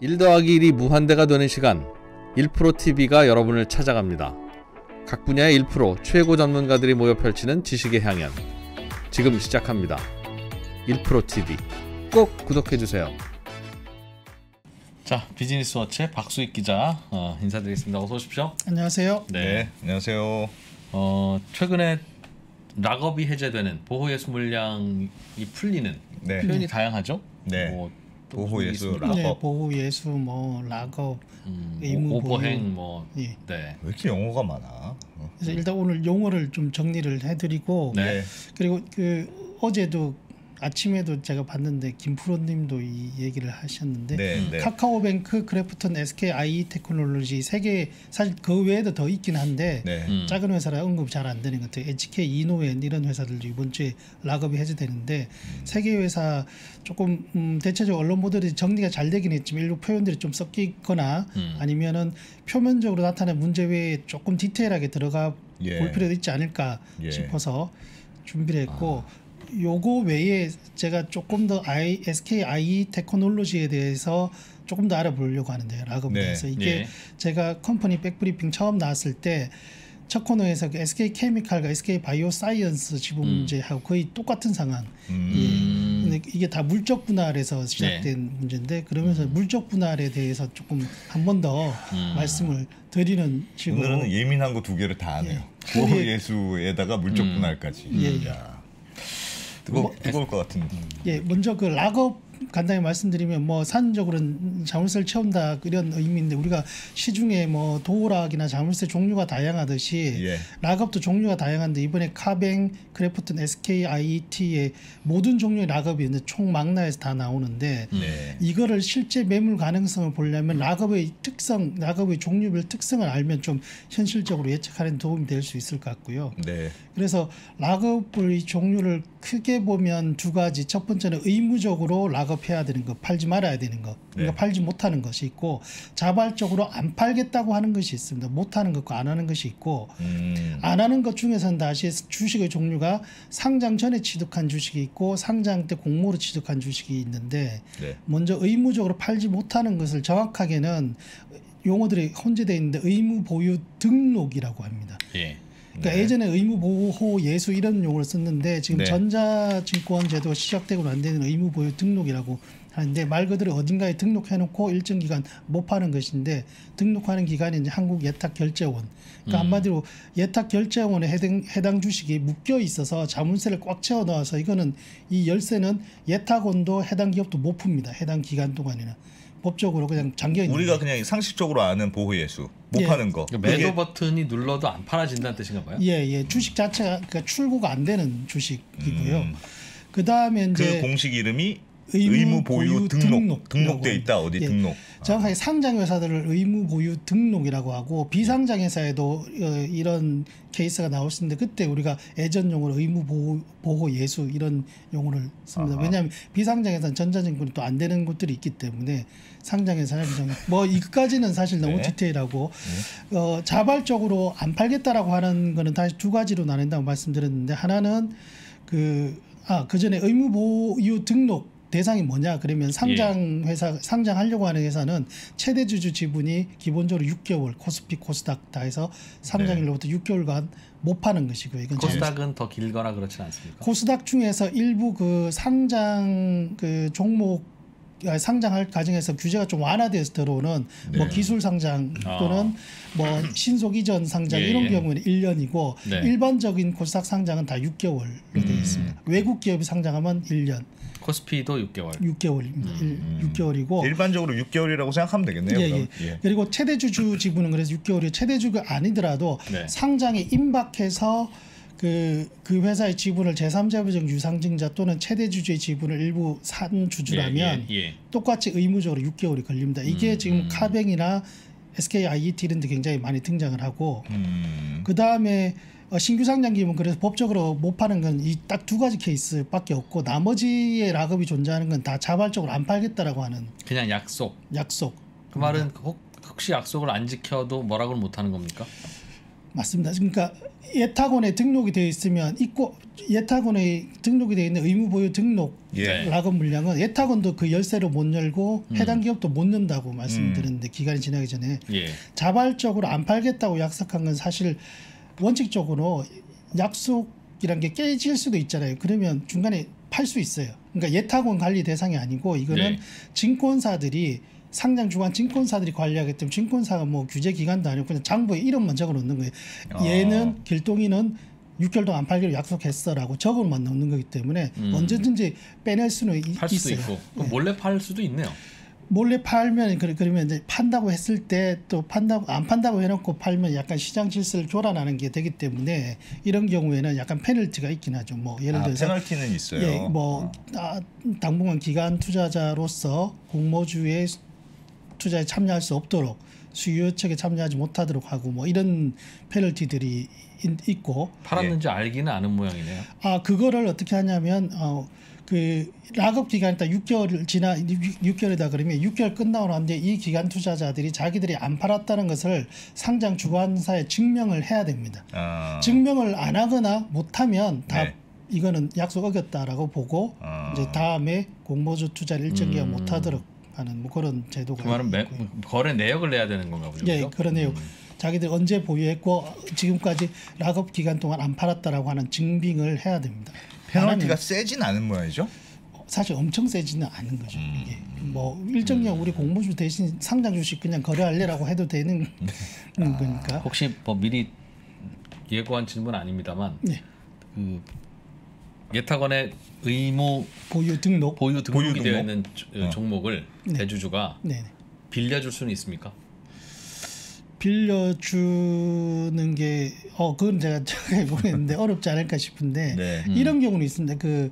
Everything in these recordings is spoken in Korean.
1 더하기 1이 무한대가 되는 시간 1프로TV가 여러분을 찾아갑니다. 각 분야의 1프로 최고 전문가들이 모여 펼치는 지식의 향연 지금 시작합니다. 1프로TV 꼭 구독해주세요. 자 비즈니스 워치의 박수익 기자 어, 인사드리겠습니다. 어서 오십시오. 안녕하세요. 네, 안녕하세요. 어, 최근에 락업이 해제되는 보호 예수 물량이 풀리는 네. 표현이 다양하죠. 네. 뭐, 또 보호 예수, 게 있습니까? lock-up. 네, 보호 예수 뭐 lock-up 음, 의무 오- overhang 보유. 뭐 예. 네. 왜 이렇게 영어가 많아? 어. 그래서 일단 오늘 용어를 좀 정리를 해드리고 네. 그리고 그 어제도 아침에도 제가 봤는데 김프로님도 이 얘기를 하셨는데 네, 네. 카카오뱅크, 크래프톤, SK IE 테크놀로지 세 개 사실 그 외에도 더 있긴 한데 네. 음. 작은 회사라 언급 잘 안 되는 것 같아요. HK 이노엔 이런 회사들도 이번 주에 lock-up이 해제되는데 세개 회사 조금 음, 대체적으로 언론 보도들이 정리가 잘 되긴 했지만 일부 표현들이 좀 섞이거나 음. 아니면은 표면적으로 나타낸 문제 외에 조금 디테일하게 들어가 예. 볼 필요도 있지 않을까 예. 싶어서 준비를 했고 아. 요거 외에 제가 조금 더 I, SK IE 테크놀로지에 대해서 조금 더 알아보려고 하는데요. lock-up에 네. 이게 예. 제가 컴퍼니 백브리핑 처음 나왔을 때 첫 코너에서 그 SK 케미칼과 SK 바이오 사이언스 지분 음. 문제하고 거의 똑같은 상황. 음. 예. 근데 이게 다 물적 분할에서 시작된 네. 문제인데 그러면서 물적 분할에 대해서 조금 한 번더 음. 말씀을 드리는 식으로 오늘은 예민한 거 두 개를 다 하네요. 예. 보호 예수에다가 물적 음. 분할까지. 예, 예. 야. 뜨거 뭐- 뜨거울 것 같은. 예, 먼저 그 lock-up 간단히 말씀드리면 뭐 사전적으로는 자물쇠를 채운다 이런 의미인데 우리가 시중에 뭐 도어락이나 자물쇠 종류가 다양하듯이 예. lock-up도 종류가 다양한데 이번에 카뱅, 크래프톤, SK IET의 모든 종류의 lock-up이 있는데 총망라해서 다 나오는데 네. 이거를 실제 매물 가능성을 보려면 lock-up의 특성, lock-up의 종류별 특성을 알면 좀 현실적으로 예측하는 데 도움이 될 수 있을 것 같고요. 네. 그래서 lock-up의 종류를 크게 보면 두 가지. 첫 번째는 의무적으로 lock-up 해야 되는 거, 팔지 말아야 되는 거. 그러니까 네. 팔지 못하는 것이 있고 자발적으로 안 팔겠다고 하는 것이 있습니다. 못하는 것과 안 하는 것이 있고 음. 안 하는 것 중에서는 다시 주식의 종류가 상장 전에 취득한 주식이 있고 상장 때 공모로 취득한 주식이 있는데 네. 먼저 의무적으로 팔지 못하는 것을 정확하게는 용어들이 혼재되어 있는데 의무 보유 등록이라고 합니다. 예. 그러니까 네. 예전에 의무 보호 예수 이런 용어를 썼는데 지금 네. 전자증권 제도 시작되고 안 되는 의무 보유 등록이라고 하는데 말 그대로 어딘가에 등록해놓고 일정 기간 못 파는 것인데 등록하는 기간이 이제 한국 예탁 결제원. 그러니까 음. 한마디로 예탁 결제원에 해당 해당 주식이 묶여 있어서 자물쇠를 꽉 채워 넣어서 이거는 이 열쇠는 예탁원도 해당 기업도 못 풉니다. 해당 기간 동안에는 법적으로 그냥 잠겨 있는. 우리가 그냥 상식적으로 아는 보호 예수 못 예. 파는 거. 그러니까 매도 그게- 버튼이 눌러도 안 팔아진다는 뜻인가 봐요. 예, 예. 주식 자체가 그러니까 출고가 안 되는 주식이고요. 음. 그 다음에 그 이제 공식 이름이 의무 보유 보유 등록 등록 등록 돼 있다 어디 예. 등록. 정확하게 상장 회사들을 의무 보유 등록이라고 하고 비상장 회사에도 어, 이런 케이스가 나올 수 있는데 그때 우리가 예전 용어로 의무 보호, 보호 예수 이런 용어를 씁니다. 아하. 왜냐하면 비상장에서는 전자증권이 또 안 되는 곳들이 있기 때문에 상장에서는 그냥 뭐 이까지는 사실 너무 네. 디테일하고 어, 자발적으로 안 팔겠다라고 하는 거는 다시 두 가지로 나뉜다고 말씀드렸는데 하나는 그 아, 그 전에 의무 보유 등록 대상이 뭐냐 그러면 상장 회사 상장하려고 하는 회사는 최대 주주 지분이 기본적으로 6개월 코스피 코스닥 다 해서 상장일로부터 6개월간 못 파는 것이고요. 이건 잘- 코스닥은 더 길거나 그렇진 않습니까? 코스닥 중에서 일부 그 상장 그 종목 아, 상장할 과정에서 규제가 좀 완화돼서 들어오는 뭐 네. 기술 상장 아. 또는 뭐 신속 이전 상장 예, 이런 예. 경우에는 1년이고 네. 일반적인 코스닥 상장은 다 6개월로 되어 음. 있습니다. 외국 기업이 상장하면 1년, 코스피도 6개월. 6개월입니다. 음. 6개월이고 일반적으로 6개월이라고 생각하면 되겠네요. 예. 예. 예. 그리고 최대 주주 지분은 그래서 6개월이 최대 주가 아니더라도 네. 상장에 임박해서 그, 그 회사의 지분을 제3자부적 유상증자 또는 최대 주주의 지분을 일부 산 주주라면 예, 예, 똑같이 의무적으로 6개월이 걸립니다. 이게 음, 지금 음. 카뱅이나 SK IET 이런 데 굉장히 많이 등장을 하고 음. 그 다음에 어, 신규 상장 기업은 그래서 법적으로 못 파는 건 이 딱 두 가지 케이스밖에 없고 나머지의 락업이 존재하는 건 다 자발적으로 안 팔겠다라고 하는 예. 그냥 약속. 약속. 그 말은 혹, 혹시 약속을 안 지켜도 뭐라고는 못 하는 겁니까? 맞습니다. 그러니까 예탁원에 등록이 되어 있으면 있고 예탁원에 등록이 되어 있는 의무 보유 등록 예. 락업 물량은 예탁원도 그 열쇠로 못 열고 음. 해당 기업도 못 연다고 말씀드렸는데 기간이 지나기 전에 예. 자발적으로 안 팔겠다고 약속한 건 사실 원칙적으로 약속이란 게 깨질 수도 있잖아요. 그러면 중간에 팔 수 있어요. 그러니까 예탁원 관리 대상이 아니고 이거는 네. 증권사들이 상장 주관 증권사들이 관리하기 때문에 증권사가 뭐 규제 기관도 아니고 그냥 장부에 이름만 적어 놓는 거예요. 아. 얘는 길동이는 6개월 동안 안 팔기로 약속했어라고 적어만 넣는 거기 때문에 음. 언제든지 빼낼 수는 팔 수도 있어요. 있고 그럼 몰래 팔 수도 있네요. 몰래 팔면 그러면 이제 판다고 했을 때 또 판다고 안 판다고 해놓고 팔면 약간 시장 질서를 교란하는 게 되기 때문에 이런 경우에는 약간 페널티가 있긴 하죠. 뭐 예를 아, 들어서 페널티는 있어요. 예, 뭐 아, 당분간 기간 투자자로서 공모주의 투자에 참여할 수 없도록 수요 측에 참여하지 못하도록 하고 뭐 이런 페널티들이 있- 있고 팔았는지 알기는 아는 모양이네요. 아 그거를 어떻게 하냐면 어 그 락업 기간이 딱 6개월을 지나 6개월이다 그러면 6개월 끝나고 나는데 이 기간 투자자들이 자기들이 안 팔았다는 것을 상장 주관사에 증명을 해야 됩니다. 아, 증명을 안 하거나 못하면 다 네. 이거는 약속 어겼다라고 보고 아. 이제 다음에 공모주 투자를 일정 기간 음. 못하도록 하는 뭐 그런 제도가 그 말은 매. 거래 내역을 내야 되는 건가 보죠. 예? 그런 내용. 음. 자기들 언제 보유했고 지금까지 락업 기간 동안 안 팔았다라고 하는 증빙을 해야 됩니다. 안 페널티가 세진 않은 모양이죠. 사실 엄청 세지는 않은 거죠. 음. 이게 뭐 일정 기간 우리 공모주 대신 상장 주식 그냥 거래할래라고 해도 되는 네. 거니까. 혹시 뭐 미리 예고한 질문 아닙니다만 네. 그 예탁원의 의무 보유 등록. 보유 등록이 보유 되어 등록? 있는 주- 어. 종목을 네. 대주주가 네. 빌려줄 수는 있습니까? 빌려주는 게 어 그건 제가 잘 모르겠는데 어렵지 않을까 싶은데 네. 음. 이런 경우는 있습니다. 그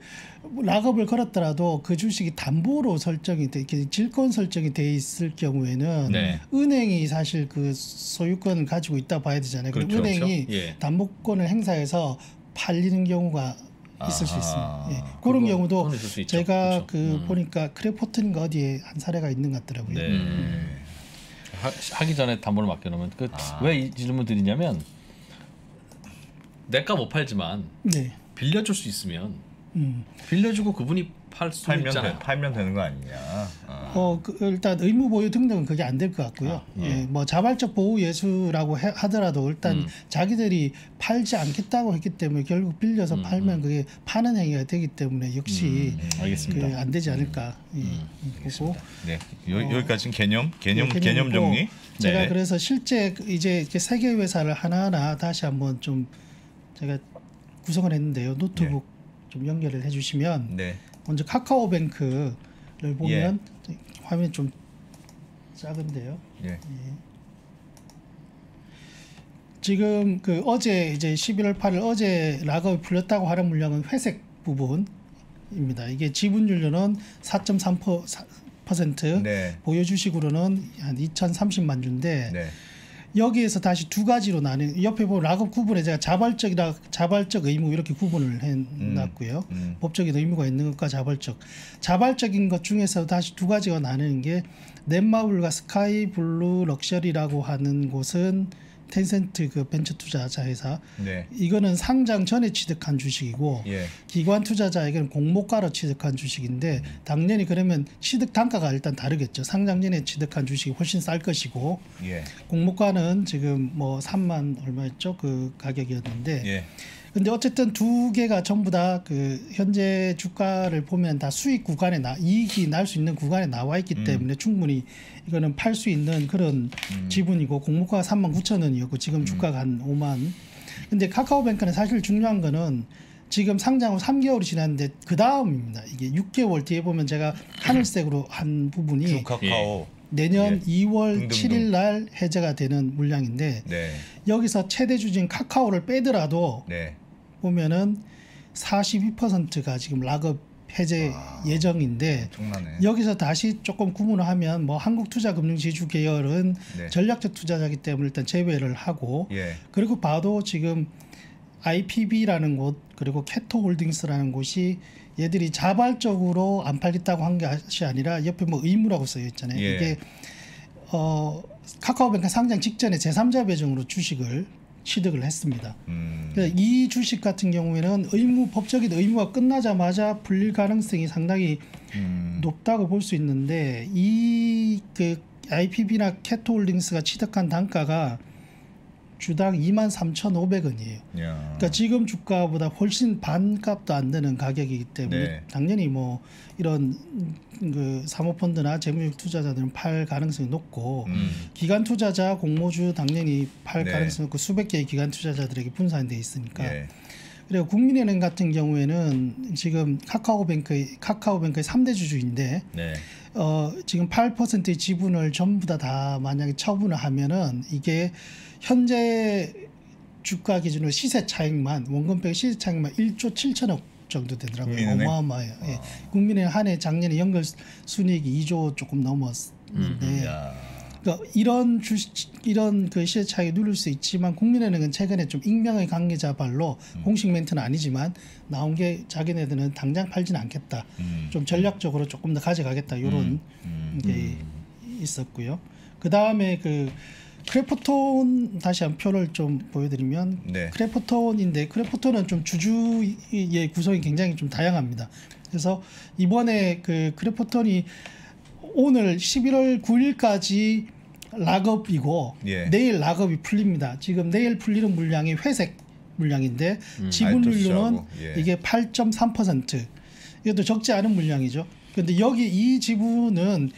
락업을 걸었더라도 그 주식이 담보로 설정이 돼 이렇게 질권 설정이 돼 있을 경우에는 네. 은행이 사실 그 소유권을 가지고 있다 봐야 되잖아요. 그럼 그렇죠. 은행이 예. 담보권을 행사해서 팔리는 경우가 있을 수 아하. 있습니다. 예. 그런 경우도 수. 제가 그렇죠. 그 음. 보니까 크레포트인가 어디에 한 사례가 있는 것 같더라고요. 네. 음. 하, 하기 전에 담보를 맡겨놓으면 그 아. 왜이 질문 드리냐면 내가 못 팔지만 네. 빌려줄 수 있으면 음. 빌려주고 그분이 팔수 팔면 있잖아요. 되, 팔면 되는 거 아니냐. 아. 어, 그, 일단 의무 보유 등록은 그게 안 될 것 같고요. 아, 예. 예, 뭐 자발적 보호 예수라고 해- 하더라도 일단 음. 자기들이 팔지 않겠다고 했기 때문에 결국 빌려서 음, 팔면 그게 파는 행위가 되기 때문에 역시 음, 알겠습니다. 그안 되지 않을까. 예, 음, 보고 네. 여, 어. 여기까지는 개념, 개념, 예, 개념 정리. 제가 네. 그래서 실제 그 이제 이렇게 세계 회사를 하나하나 다시 한번 좀 제가 구성을 했는데요. 노트북 좀 연결을 해주시면 네. 먼저 카카오뱅크를 보면 예. 화면 좀 작은데요. 예. 지금 그 어제 이제 11월 8일 어제 락업이 풀렸다고 하는 물량은 회색 부분입니다. 이게 지분율로는 4.3% 네. 보유 주식으로는 한 2,030만 주인데 네. 여기에서 다시 두 가지로 나뉘. 옆에 보면 락업 구분에 제가 자발적이라 자발적 의무 이렇게 구분을 해놨고요. 음. 법적인 의무가 있는 것과 자발적. 자발적인 것 중에서 다시 두 가지가 나누는 게 넷마블과 스카이 블루 럭셔리라고 하는 곳은 텐센트 그 벤처 투자자 회사. 네. 이거는 상장 전에 취득한 주식이고 예. 기관 투자자에게는 공모가로 취득한 주식인데 당연히 그러면 취득 단가가 일단 다르겠죠. 상장 전에 취득한 주식이 훨씬 쌀 것이고 예. 공모가는 지금 뭐 3만 얼마였죠? 그 가격이었는데 예. 근데 어쨌든 두 개가 전부 다 그 현재 주가를 보면 다 수익 구간에 나 이익이 날 수 있는 구간에 나와 있기 음. 때문에 충분히 이거는 팔 수 있는 그런 음. 지분이고 공모가가 3만 9천 원이었고 지금 주가가 한 5만. 근데 카카오뱅크는 사실 중요한 거는 지금 상장 후 3개월이 지났는데 그 다음입니다. 이게 6개월 뒤에 보면 제가 하늘색으로 한 부분이 주 카카오. 내년 예. 2월 등등등. 7일 날 해제가 되는 물량인데 네. 여기서 최대 주주인 카카오를 빼더라도 네. 보면은 42%가 지금 락업 해제 와. 예정인데 엄청나네. 여기서 다시 조금 구분을 하면 뭐 한국투자금융지주 계열은 네. 전략적 투자자기 때문에 일단 제외를 하고 예. 그리고 봐도 지금 IPB라는 곳 그리고 캐토홀딩스라는 곳이 얘들이 자발적으로 안 팔겠다고 한 것이 아니라 옆에 뭐 의무라고 써여 있잖아요. 예. 이게 어 카카오뱅크 상장 직전에 제3자 배정으로 주식을 취득을 했습니다. 음. 이 주식 같은 경우에는 의무 법적인 의무가 끝나자마자 풀릴 가능성이 상당히 음. 높다고 볼 수 있는데 이그 IPB나 캐토홀딩스가 취득한 단가가 주당 23,500원이에요. 야. 그러니까 지금 주가보다 훨씬 반값도 안 되는 가격이기 때문에 네. 당연히 뭐 이런 그 사모펀드나 재무적 투자자들은 팔 가능성이 높고 음. 기관 투자자 공모주 당연히 팔 네. 가능성이 높고 수백 개의 기관 투자자들에게 분산돼 있으니까 예. 그리고 국민은행 같은 경우에는 지금 카카오뱅크의 카카오뱅크의 3대 주주인데 네. 어, 지금 8%의 지분을 전부 다, 다 만약에 처분을 하면은 이게 현재 주가 기준으로 시세 차익만 원금 빼고 시세 차익만 1조 7천억 정도 되더라고요. 국민은행? 어마어마해요. 예. 아. 국민은행 한해 작년에 연결 순이익이 2조 조금 넘었는데 야. 그러니까 이런 주 이런 그 시세 차익이 누릴 수 있지만 국민은행은 최근에 좀 익명의 관계자 발로 음. 공식 멘트는 아니지만 나온 게 자기네들은 당장 팔지는 않겠다. 음. 좀 전략적으로 조금 더 가져가겠다. 이런 음. 게 있었고요. 그 다음에 그 크레포톤 다시 한 표를 좀 보여드리면 네. 크레포톤인데 크레포톤은 좀 주주의 구성이 굉장히 좀 다양합니다. 그래서 이번에 그 크레포톤이 오늘 11월 9일까지 락업이고 예. 내일 락업이 풀립니다. 지금 내일 풀리는 물량이 회색 물량인데 지분율로는 알토스하고, 예. 이게 8.3% 이것도 적지 않은 물량이죠. 근데 여기 이 지분은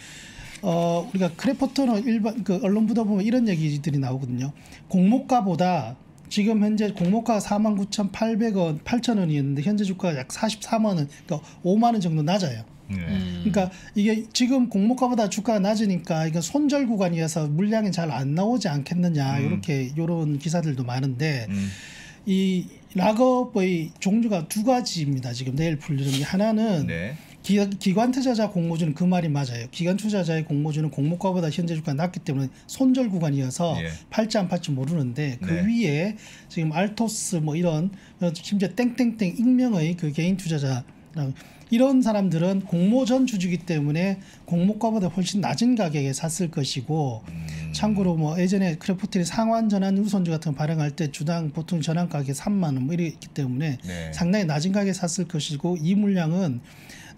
어 우리가 크레포터는 일반 그 언론 보다 보면 이런 얘기들이 나오거든요. 공모가보다 지금 현재 공모가가 49,800원, 8,000원이었는데 현재 주가가 약 44만 원, 그러니까 5만 원 정도 낮아요. 네. 그러니까 이게 지금 공모가보다 주가가 낮으니까 이거 손절 구간이어서 물량이 잘 안 나오지 않겠느냐 이렇게 이런 기사들도 많은데 음. 이 락업의 종류가 두 가지입니다. 지금 내일 풀리는 게 하나는 네. 기, 기관 투자자 공모주는 그 말이 맞아요. 기관 투자자의 공모주는 공모가보다 현재 주가 낮기 때문에 손절 구간이어서 예. 팔지 안 팔지 모르는데 그 네. 위에 지금 알토스 뭐 이런 어, 심지어 땡땡땡 익명의 그 개인 투자자 이런 사람들은 공모전 주주기 때문에 공모가보다 훨씬 낮은 가격에 샀을 것이고 음. 참고로 뭐 예전에 크래프톤이 상환 전환 우선주 같은 거 발행할 때 주당 보통 전환 가격 3만 원뭐 이랬기 때문에 네. 상당히 낮은 가격에 샀을 것이고 이 물량은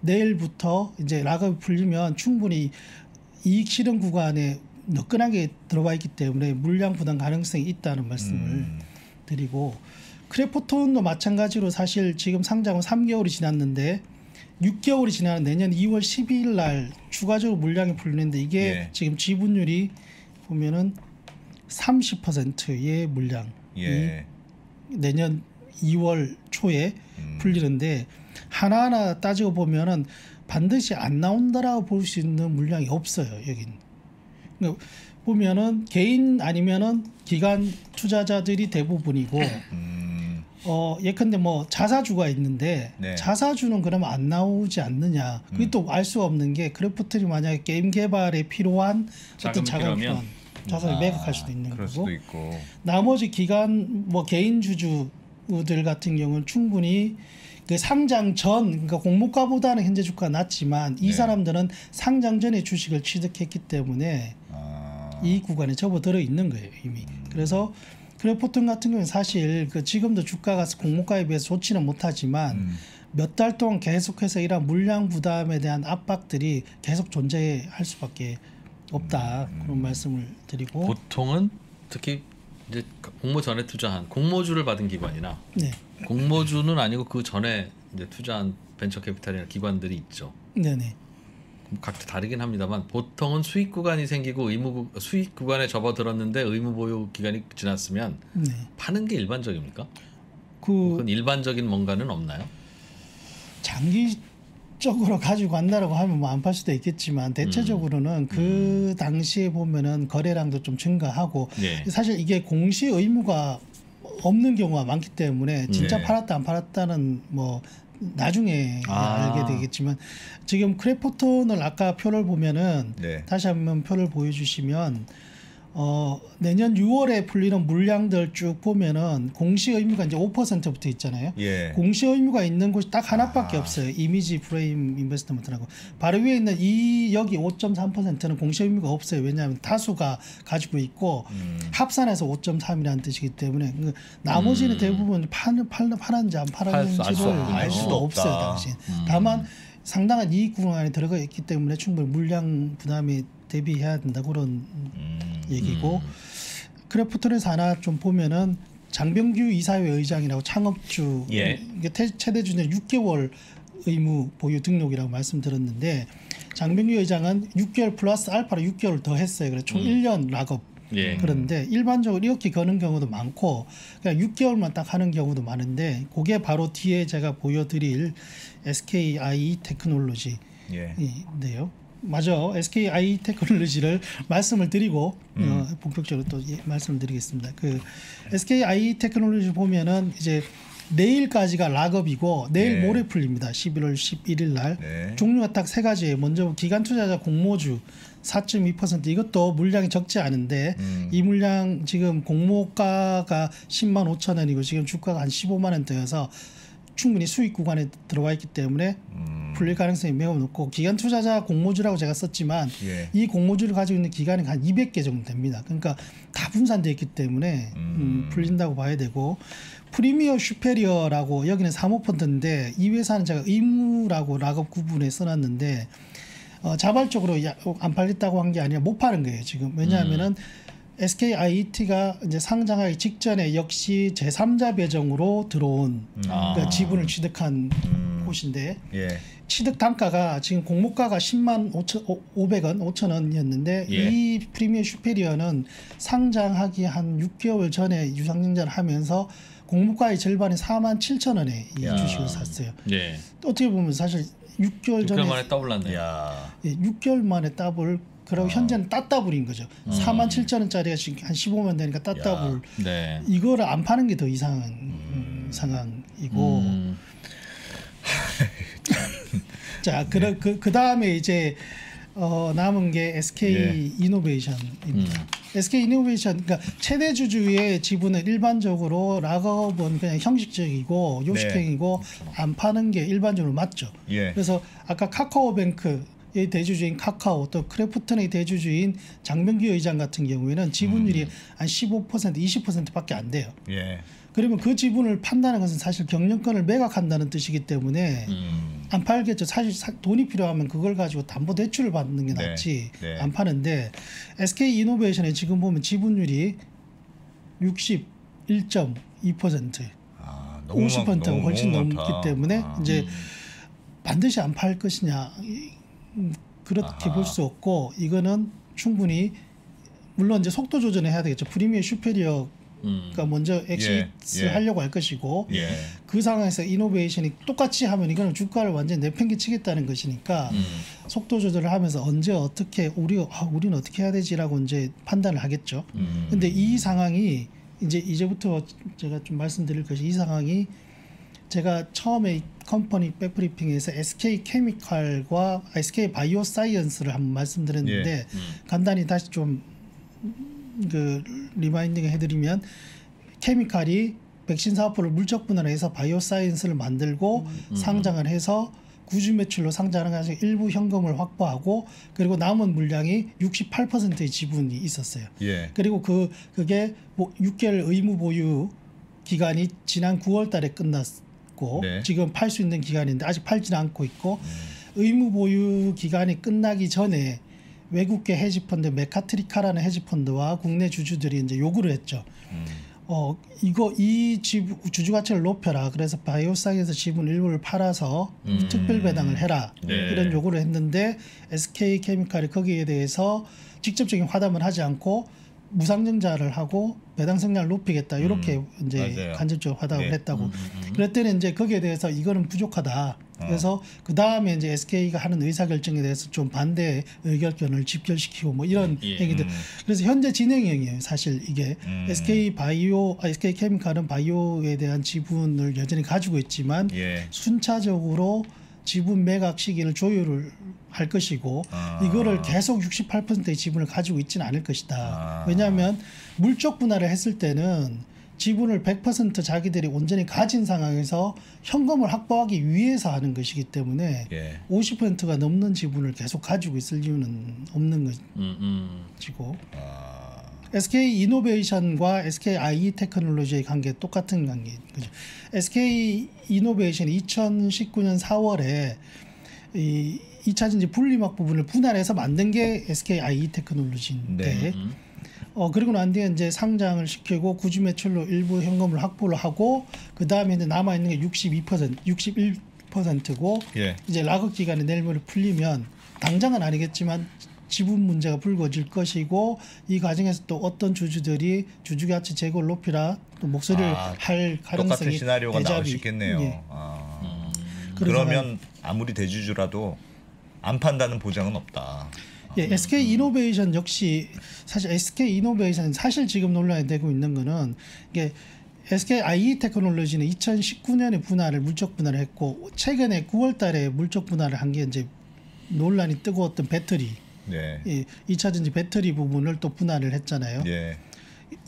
내일부터 이제 lock-up이 풀리면 충분히 이익 실현 구간에 너끈하게 들어와 있기 때문에 물량 부담 가능성이 있다는 말씀을 음. 드리고 크레포톤도 마찬가지로 사실 지금 상장은 3개월이 지났는데 6개월이 지나는 내년 2월 12일 날 추가적으로 물량이 풀리는데 이게 예. 지금 지분율이 보면은 30%의 물량이 예. 내년 2월 초에 음. 풀리는데 하나하나 따지고 보면은 반드시 안 나온다라고 볼 수 있는 물량이 없어요 여긴. 그러니까 보면은 개인 아니면은 기관 투자자들이 대부분이고 음. 어 예컨대 뭐 자사주가 있는데 네. 자사주는 그러면 안 나오지 않느냐 그게 음. 또알 수가 없는 게 크래프톤이 만약에 게임 개발에 필요한 어떤 필요하면 필요한 자산을 아, 매각할 수도 있는 그럴 거고 수도 있고. 나머지 기관 뭐 개인 주주들 같은 경우는 충분히 그 상장 전 그러니까 공모가보다는 현재 주가가 낮지만 이 네. 사람들은 상장 전에 주식을 취득했기 때문에 아. 이 구간에 접어들어 있는 거예요 이미. 그래서 크래포톤 같은 경우는 사실 그 지금도 주가가 공모가에 비해서 좋지는 못하지만 음. 몇달 동안 계속해서 이런 물량 부담에 대한 압박들이 계속 존재할 수밖에 없다 음. 그런 말씀을 드리고 보통은 특히 이제 공모 전에 투자한 공모주를 받은 기관이나 네, 공모주는 아니고 그 전에 이제 투자한 벤처 캐피탈이나 기관들이 있죠. 네네. 각자 다르긴 합니다만 보통은 수익 구간이 생기고 의무 구- 수익 구간에 접어들었는데 의무 보유 기간이 지났으면 네. 파는 게 일반적입니까? 그 그건 일반적인 뭔가는 없나요? 장기적으로 가지고 간다라고 하면 뭐 안 팔 수도 있겠지만 대체적으로는 그 당시에 보면은 거래량도 좀 증가하고 예. 사실 이게 공시 의무가 없는 경우가 많기 때문에 진짜 네. 팔았다 안 팔았다는 뭐 나중에 아. 알게 되겠지만 지금 크래포톤을 아까 표를 보면은 네. 다시 한번 표를 보여주시면 어, 내년 6월에 풀리는 물량들 쭉 보면은 공시 의무가 이제 5%부터 있잖아요. 예. 공시 의무가 있는 곳이 딱 하나밖에 아. 없어요. 이미지 프레임 인베스트먼트라고. 바로 위에 있는 이 여기 5.3%는 공시 의무가 없어요. 왜냐하면 다수가 가지고 있고 음. 합산해서 5.3이라는 뜻이기 때문에 그 나머지는 음. 대부분 팔, 팔, 팔았는지 안팔 수- 알 수- 팔았는지를 알알 수도. 없어요. 당신. 음. 다만 상당한 이익 구간 안에 들어가 있기 때문에 충분히 물량 부담이 대비해야 된다 그런 음. 얘기고 음. 크래프톤에서 하나 좀 보면은 장병규 이사회 의장이라고 창업주 예. 이게 태- 최대 주주는 6개월 의무 보유 등록이라고 말씀드렸는데 장병규 의장은 6개월 플러스 알파로 6개월 더 했어요. 그래서 총 음. 1년 lock-up. 예. 그런데 일반적으로 이렇게 거는 경우도 많고 그냥 6개월만 딱 하는 경우도 많은데 그게 바로 뒤에 제가 보여드릴 SKI 테크놀로지 예. 인데요. 맞아. SKI 테크놀로지를 말씀을 드리고 어, 본격적으로 또 예, 말씀을 드리겠습니다. 그 SKI 테크놀로지 보면은 이제 내일까지가 락업이고 내일 네. 모레 풀립니다. 11월 11일 날. 네. 종류가 딱 세 가지예요. 먼저 기관 투자자 공모주 4.2% 이것도 물량이 적지 않은데 음. 이 물량 지금 공모가가 10만 5천 원이고 지금 주가가 한 15만 원대여서 충분히 수익 구간에 들어와 있기 때문에 음. 풀릴 가능성이 매우 높고 기관 투자자 공모주라고 제가 썼지만 예. 이 공모주를 가지고 있는 기관이 한 200개 정도 됩니다. 그러니까 다 분산되어 있기 때문에 음, 음. 풀린다고 봐야 되고 프리미어 슈페리어라고 여기는 사모펀드인데 이 회사는 제가 의무라고 lock-up 구분에 써놨는데 어, 자발적으로 야- 안 팔겠다고 한 게 아니라 못 파는 거예요 지금 왜냐하면은 SKIT가 이제 상장하기 직전에 역시 제3자 배정으로 들어온 아. 그러니까 지분을 취득한 음. 곳인데 예. 취득 단가가 지금 공모가가 10만 5천 500원, 5천 원이었는데 예. 이 프리미어 슈페리어는 상장하기 한 6개월 전에 유상증자를 하면서 공모가의 절반인 4만 7천 원에 이 야. 주식을 샀어요. 예. 어떻게 보면 사실 6개월 6개월 전에 만에. 야. 예, 6개월 만에 더블 그리고 아. 현재는 따따블인 거죠. 음. 4만 7천 원짜리가 지금 한 15만 되니까 따따블. 네. 이거를 안 파는 게 더 이상한 음, 상황이고 음. 자, 그, 그, 그 다음에 이제 어, 남은 게 SK 예. 이노베이션입니다. SK 이노베이션, 그러니까 최대 주주의 지분은 일반적으로 락업은 그냥 형식적이고 요식행이고 안 파는 게 일반적으로 맞죠. 예. 그래서 아까 카카오뱅크 의 대주주인 카카오 또 크래프톤의 대주주인 장병규 의장 같은 경우에는 지분율이 한15% 20%밖에 안 돼요. 예. 그러면 그 지분을 판다는 것은 사실 경영권을 매각한다는 뜻이기 때문에 음. 안 팔겠죠. 사실 사- 돈이 필요하면 그걸 가지고 담보 대출을 받는 게 네, 낫지 네. 안 파는데 SK 이노베이션에 지금 보면 지분율이 61.2% 아, 너무 50%가 많- 훨씬 너무 넘기. 때문에 아. 이제 반드시 안 팔 것이냐 이- 음, 그렇게. 볼 수 없고 이거는 충분히 물론 이제 속도 조절을 해야 되겠죠. 프리미어 슈페리어가 음. 먼저 exit 예. 하려고 할 것이고 예. 그 상황에서 이노베이션이 똑같이 하면 이거는 주가를 완전 히 내팽개치겠다는 것이니까 음. 속도 조절을 하면서 언제 어떻게 우리 아, 우리는 어떻게 해야 되지라고 이제 판단을 하겠죠. 음. 근데 이 상황이 이제 이제부터 제가 좀 말씀드릴 것이 이 상황이 제가 처음에 이 컴퍼니 백브리핑에서 SK 케미칼과 SK 바이오 사이언스를 한번 말씀드렸는데 음. 간단히 다시 좀 그 reminding 해드리면 케미칼이 백신 사업부를 물적 분할해서 바이오 사이언스를 만들고 상장을 해서 구주 매출로 상장을 해서 일부 현금을 확보하고 그리고 남은 물량이 68%의 지분이 있었어요. 예. 그리고 그 그게 뭐 6개월 의무 보유 기간이 지난 9월 달에 끝났 고 네. 지금 팔 수 있는 기간인데 아직 팔지는 않고 있고 의무 보유 기간이 끝나기 전에 외국계 헤지펀드 메카트리카라는 헤지펀드와 국내 주주들이 이제 요구를 했죠. 음. 어 이거 이 주주 가치를 높여라. 그래서 바이오상에서 지분 일부를 팔아서 음. 특별 배당을 해라. 네. 이런 요구를 했는데 SK 케미칼이 거기에 대해서 직접적인 화답을 하지 않고 무상증자를 하고 배당 성량을 높이겠다. 이렇게 이제 음. 맞아요. 간접적으로 화답을 네. 했다고. 음, 음, 음. 그랬더니 이제 거기에 대해서 이거는 부족하다. 어. 그래서 그 다음에 이제 SK가 하는 의사 결정에 대해서 좀 반대 의결권을 집결시키고 뭐 이런 예. 얘기들. 음. 그래서 현재 진행형이에요. 사실 이게 음. SK 바이오, 아, SK 케미칼은 바이오에 대한 지분을 여전히 가지고 있지만 예. 순차적으로 지분 매각 시기를 조율을 할 것이고 아. 이거를 계속 68%의 지분을 가지고 있지는 않을 것이다. 아. 왜냐하면 물적 분할을 했을 때는 지분을 100% 자기들이 온전히 가진 상황에서 현금을 확보하기 위해서 하는 것이기 때문에 예. 50%가 넘는 지분을 계속 가지고 있을 이유는 없는 음, 음. 것이고 아, SK 이노베이션과 SK IE 테크놀로지의 관계 똑같은 관계 그죠. SK 이노베이션이 2019년 4월에 이 2차 전지 분리막 부분을 분할해서 만든 게 SK IE 테크놀로지인데 네. 음. 어 그리고 난 뒤에 이제 상장을 시키고 구주 매출로 일부 현금을 확보를 하고 그 다음에 이제 남아 있는 게 62% 61%고 예. 이제 락업 기간에 내일모레 풀리면 당장은 아니겠지만 지분 문제가 불거질 것이고 이 과정에서 또 어떤 주주들이 주주 가치 제고를 높이라 또 목소리를 아, 할 가능성이 시나리오가 나올 대잡이- 수 있겠네요. 예. 아. 음. 그러면 아무리 대주주라도 안 판다는 보장은 없다. 예, SK 이노베이션 역시 사실 SK 이노베이션 사실 지금 논란이 되고 있는 거는 이게 SK IE 테크놀로지는 2019년에 분할을 물적 분할을 했고 최근에 9월 달에 물적 분할을 한 게 이제 논란이 뜨거웠던 배터리 네. 이 2차 전지 배터리 부분을 또 분할을 했잖아요. 예.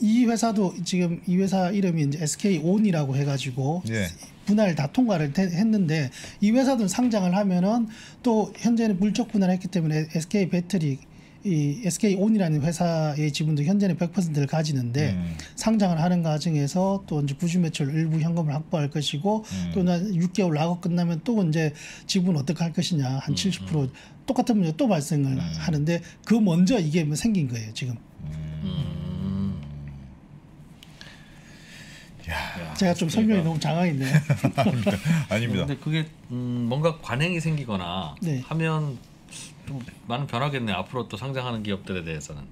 이 회사도 지금 이 회사 이름이 이제 SK 온이라고 해가지고 예. 분할 다 통과를 태- 했는데 이 회사도 상장을 하면은 또 현재는 물적 분할했기 때문에 SK 배터리 이 SK 온이라는 회사의 지분도 현재는 100%를 가지는데 음. 상장을 하는 과정에서 또 이제 구주 매출 일부 현금을 확보할 것이고 음. 또 6개월 락업 끝나면 또 이제 지분 어떻게 할 것이냐 음, 한70% 똑같은 문제 또 발생을 하는데 그 먼저 이게 뭐 생긴 거예요 지금 음. 야. 제가 좀 설명이 너무 장황했네요. 아닙니다. 근데 그게 음, 뭔가 관행이 생기거나 네. 하면 좀 많은 변하겠네. 앞으로 또 상장하는 기업들에 대해서는.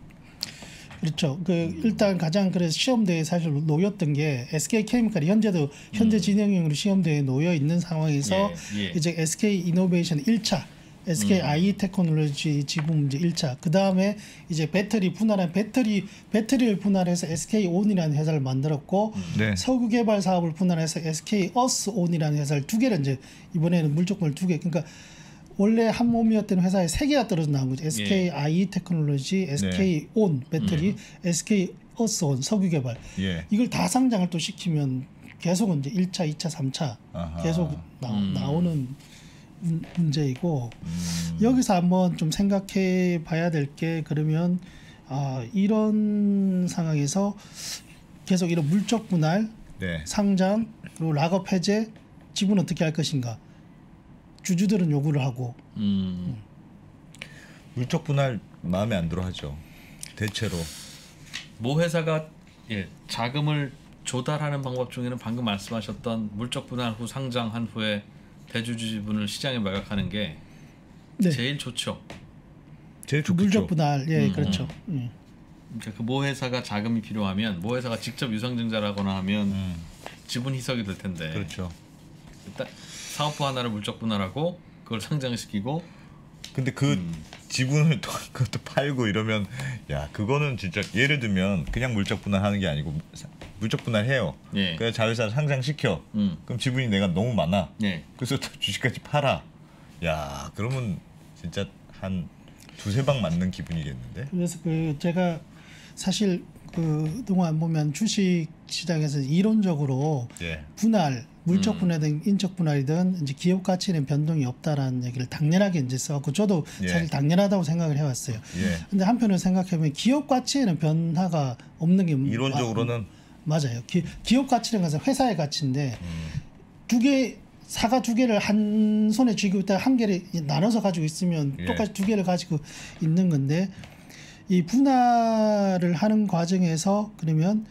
그렇죠. 그 일단 가장 그래서 시험대에 사실 놓였던 게 SK 케미칼이 현재도 현재 진행형으로 시험대에 놓여 있는 상황에서 음. 예, 예. 이제 SK 이노베이션 1차 SK 음. IE 테크놀로지 지분 문제 1차. 그다음에 이제 배터리 분할한 배터리 배터리를 분할해서 SK 온이라는 회사를 만들었고 네. 석유 개발 사업을 분할해서 SK 어스 온이라는 회사를 두 개를 이제 이번에는 물적분을 두 개. 그러니까 원래 한 몸이었던 회사에 세 개가 떨어져 나온 거죠. SK 예. IE 테크놀로지, SK 온 배터리, SK 어스 온 석유 개발. 예. 이걸 다 상장을 또 시키면 계속 이제 1차, 2차, 3차 아하. 계속 나, 음. 나오는 문- 문제이고 음. 여기서 한번 좀 생각해 봐야 될 게 그러면 아, 이런 상황에서 계속 이런 물적 분할, 네. 상장 그리고 락업 해제 지분 어떻게 할 것인가 주주들은 요구를 하고 음. 물적 분할 마음에 안 들어 하죠. 대체로. 모 회사가 예, 자금을 조달하는 방법 중에는 방금 말씀하셨던 물적 분할 후 상장한 후에 대주주 지분을 시장에 매각하는 게 네. 제일 좋죠. 제일 좋겠죠. 물적 분할 예 음, 그렇죠 예. 그러니까 그 모 회사가 자금이 필요하면 모 회사가 직접 유상증자라거나 하면 음. 지분 희석이 될 텐데 그렇죠. 일단 사업부 하나를 물적 분할하고 그걸 상장시키고 근데 그 음. 지분을 또 그것도 팔고 이러면 야 그거는 진짜 예를 들면 그냥 물적 분할하는 게 아니고 사- 물적 분할해요. 예. 그래서 자회사 상장시켜. 음. 그럼 지분이 내가 너무 많아. 예. 그래서 또 주식까지 팔아. 야 그러면 진짜 한 두세 방 맞는 기분이겠는데. 그래서 그 제가 사실 그 동안 보면 주식 시장에서 이론적으로 예. 분할, 물적 음. 분할이든 인적 분할이든 이제 기업 가치는 변동이 없다라는 얘기를 당연하게 이제 써갖고 저도 예. 사실 당연하다고 생각을 해왔어요. 예. 근데 한편으로 생각해보면 기업 가치에는 변화가 없는 게 이론적으로는 마- 맞아요. 기, 기업 가치는 것은 회사의 가치인데 음. 두개 사과 두 개를 한 손에 쥐고 있다 한 개를 나눠서 가지고 있으면 예. 똑같이 두 개를 가지고 있는 건데 이 분할을 하는 과정에서 그러면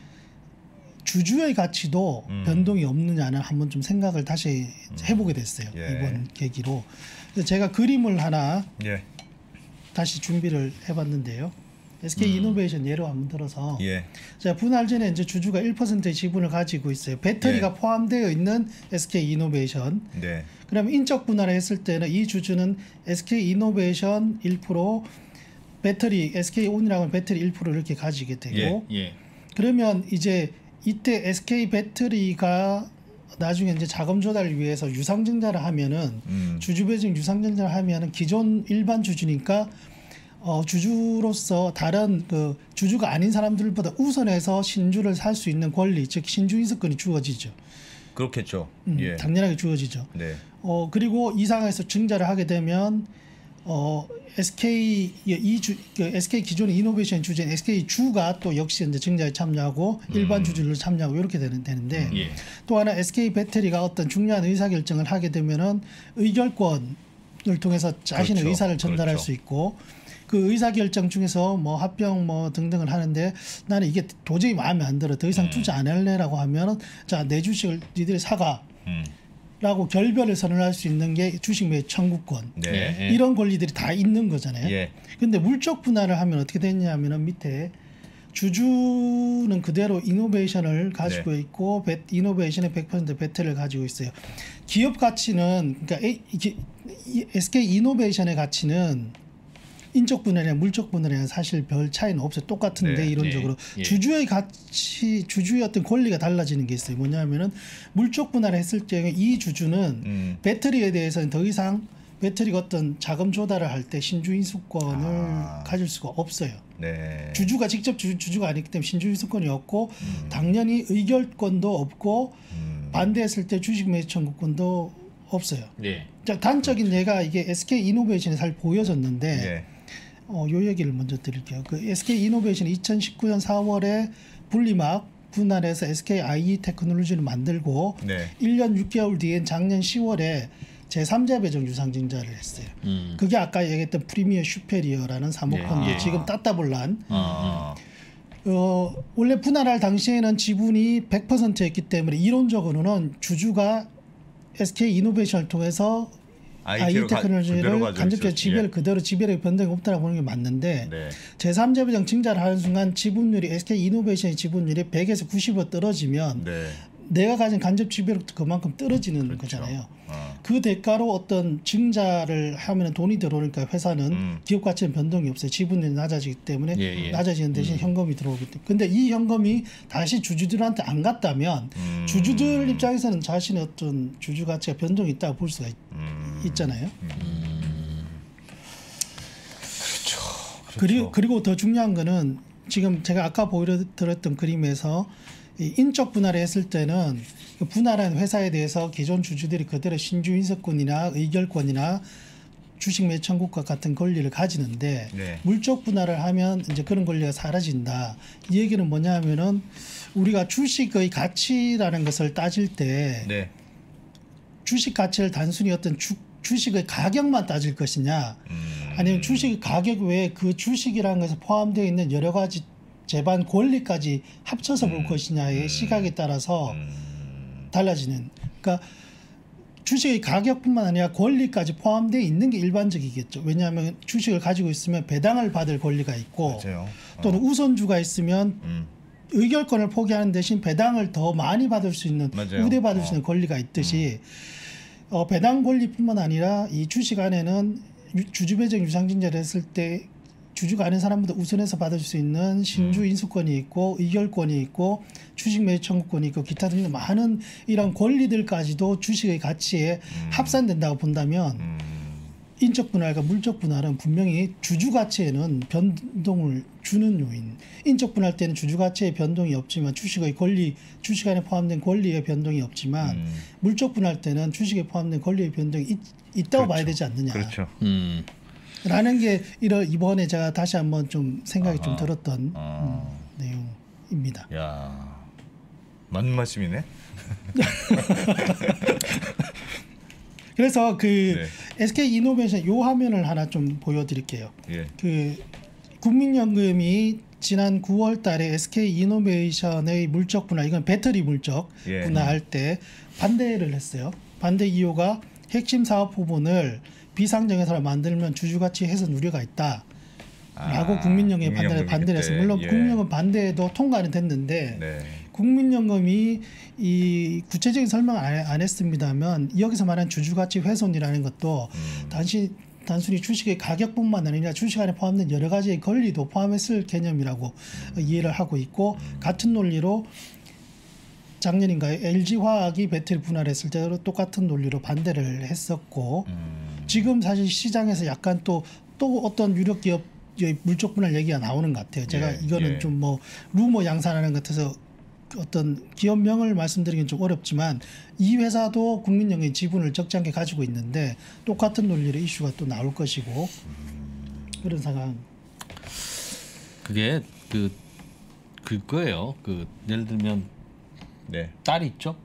주주의 가치도 음. 변동이 없느냐는 한번 좀 생각을 다시 해보게 됐어요 예. 이번 계기로 그래서 제가 그림을 하나 예. 다시 준비를 해봤는데요 SK 이노베이션 예로 한번 들어서 음. 예. 자 분할 전에 이제 주주가 1%의 지분을 가지고 있어요. 배터리가 예. 포함되어 있는 SK 이노베이션. 네. 그러면 인적 분할을 했을 때는 이 주주는 SK 이노베이션 1%, 배터리 SK 온이라고 하면 배터리 1% 이렇게 가지게 되고 예. 예. 그러면 이제 이때 SK 배터리가 나중에 이제 자금 조달을 위해서 유상증자를 하면은 음. 주주 배정 유상증자를 하면은 기존 일반 주주니까 어, 주주로서 다른 그 주주가 아닌 사람들보다 우선해서 신주를 살 수 있는 권리, 즉 신주 인수권이 주어지죠. 그렇겠죠. 음, 예. 당연하게 주어지죠. 네. 어 그리고 이 상황에서 증자를 하게 되면 어 SK 이주 그 SK 기존의 이노베이션 주제인 SK 주가 또 역시 이제 증자에 참여하고 일반 주주를 참여하고 이렇게 되는 되는데 예. 또 하나 SK 배터리가 어떤 중요한 의사 결정을 하게 되면은 의결권을 통해서 자신의 그렇죠. 의사를 전달할 그렇죠. 수 있고 그 의사 결정 중에서 뭐 합병 뭐 등등을 하는데 나는 이게 도저히 마음에 안 들어 더 이상 투자 안 할래라고 하면은 자 내 주식을 니들이 사가 음. 라고 결별을 선언할 수 있는 게 주식 매입 청구권 네. 예. 이런 권리들이 다 있는 거잖아요. 예. 근데 물적 분할을 하면 어떻게 되냐면은 밑에 주주는 그대로 이노베이션을 가지고 네. 있고 배, 이노베이션의 100% 배틀을 가지고 있어요. 기업 가치는 그러니까 A- 이게 이 SK 이노베이션의 가치는 인적 분할이나 물적 분할이나 사실 별 차이는 없어요. 똑같은데 네, 이론적으로 예, 예. 주주의 가치, 주주의 어떤 권리가 달라지는 게 있어요. 뭐냐면은 물적 분할을 했을 때 이 주주는 음. 배터리에 대해서는 더 이상 배터리가 어떤 자금 조달을 할 때 신주 인수권을 아. 가질 수가 없어요. 네. 주주가 직접 주, 주가 아니기 때문에 신주 인수권이 없고 당연히 의결권도 없고 음. 반대했을 때 주식 매수 청구권도 없어요. 예. 자, 단적인 예가 이게 SK 이노베이션에 잘 보여졌는데 예. 어, 요 얘기를 먼저 드릴게요. 그 SK 이노베이션이 2019년 4월에 분리막 분할해서 SK IE 테크놀로지를 만들고 네. 1년 6개월 뒤엔 작년 10월에 제3자 배정 유상증자를 했어요. 음. 그게 아까 얘기했던 프리미어 슈페리어라는 사모펀드 네. 지금 따따블란 아. 어, 원래 분할할 당시에는 지분이 100%였기 때문에 이론적으로는 주주가 SK 이노베이션을 통해서 IE 가- 그대로 테크놀로지를 간접적 지배를 예. 그대로 지배력 변동이 없다라고 보는 게 맞는데 네. 제3자 배정 증자를 하는 순간 지분율이 SK 이노베이션의 지분율이 100에서 90으로 떨어지면 네. 내가 가진 간접 지배력도 그만큼 떨어지는 그렇죠. 거잖아요. 어. 그 대가로 어떤 증자를 하면 돈이 들어오니까 회사는 음. 기업 가치는 변동이 없어요. 지분율이 낮아지기 때문에 예, 예. 낮아지는 대신 현금이 들어오기 때문에. 근데 이 현금이 다시 주주들한테 안 갔다면 음. 주주들 입장에서는 자신의 어떤 주주 가치가 변동이 있다고 볼 수가 있, 음. 있잖아요. 그렇죠. 그리고 그리고 더 중요한 거는 지금 제가 아까 보여드렸던 그림에서 이 인적 분할을 했을 때는 그 분할한 회사에 대해서 기존 주주들이 그대로 신주 인수권이나 의결권이나 주식 매청구과 같은 권리를 가지는데 네. 물적 분할을 하면 이제 그런 권리가 사라진다. 이 얘기는 뭐냐면은 우리가 주식의 가치라는 것을 따질 때 네. 주식 가치를 단순히 어떤 주, 주식의 가격만 따질 것이냐 음. 아니면 주식 가격 외에 그 주식이라는 것에 포함되어 있는 여러 가지 재반 권리까지 합쳐서 볼 음. 것이냐의 음. 시각에 따라서 음. 달라지는 그러니까 주식의 가격뿐만 아니라 권리까지 포함되어 있는 게 일반적이겠죠. 왜냐하면 주식을 가지고 있으면 배당을 받을 권리가 있고 맞아요. 또는 우선주가 있으면 음. 의결권을 포기하는 대신 배당을 더 많이 받을 수 있는 맞아요. 우대받을 어. 수 있는 권리가 있듯이 어, 배당 권리뿐만 아니라 이 주식 안에는 유- 주주 배정 유상증자를 했을 때 주주가 아닌 사람보다 우선해서 받을 수 있는 음. 신주 인수권이 있고 의결권이 있고 주식 매입 청구권이 있고 기타 등등 많은 이런 권리들까지도 주식의 가치에 합산된다고 본다면 음. 인적 분할과 물적 분할은 분명히 주주 가치에는 변동을 주는 요인. 인적 분할 때는 주주 가치의 변동이 없지만 주식의 권리, 주식 안에 포함된 권리의 변동이 없지만 음. 물적 분할 때는 주식에 포함된 권리의 변동이 있, 있다고 봐야 되지 않느냐. 그렇죠. 음. 라는 게 이런 이번에 제가 다시 한번 좀 생각이 좀 아하. 들었던 아. 음, 내용입니다. 야. 맞는 말씀이네. 그래서 그 네. SK 이노베이션 요 화면을 하나 좀 보여드릴게요. 예. 그 국민연금이 지난 9월 달에 SK 이노베이션의 물적 분할 이건 배터리 물적 예. 분할할 때 반대를 했어요. 반대 이유가 핵심 사업 부분을 비상정에서 만들면 주주 가치 훼손 우려가 있다. 라고 아, 국민연금이 반대를. 그때, 물론 예. 국민연금 반대도 통과는 됐는데 네. 국민연금이 이 구체적인 설명을 안, 안 했습니다만 여기서 말하는 주주가치 훼손이라는 것도 음. 단시 단순히 주식의 가격뿐만 아니라 주식 안에 포함된 여러 가지의 권리도 포함했을 개념이라고 이해를 하고 있고 같은 논리로 작년인가 LG 화학이 배터리 분할했을 때도 똑같은 논리로 반대를 했었고 음. 지금 사실 시장에서 약간 또또 어떤 유력 기업 물적 분할 얘기가 나오는 것 같아요. 제가 예, 이거는 예. 좀뭐 루머 양산하는 것 같아서 어떤 기업명을 말씀드리긴 좀 어렵지만 이 회사도 국민연금 지분을 적지 않게 가지고 있는데 똑같은 논리로 이슈가 또 나올 것이고 그런 상황. 그게 그 그거예요. 그 예를 들면 네. 딸이 있죠.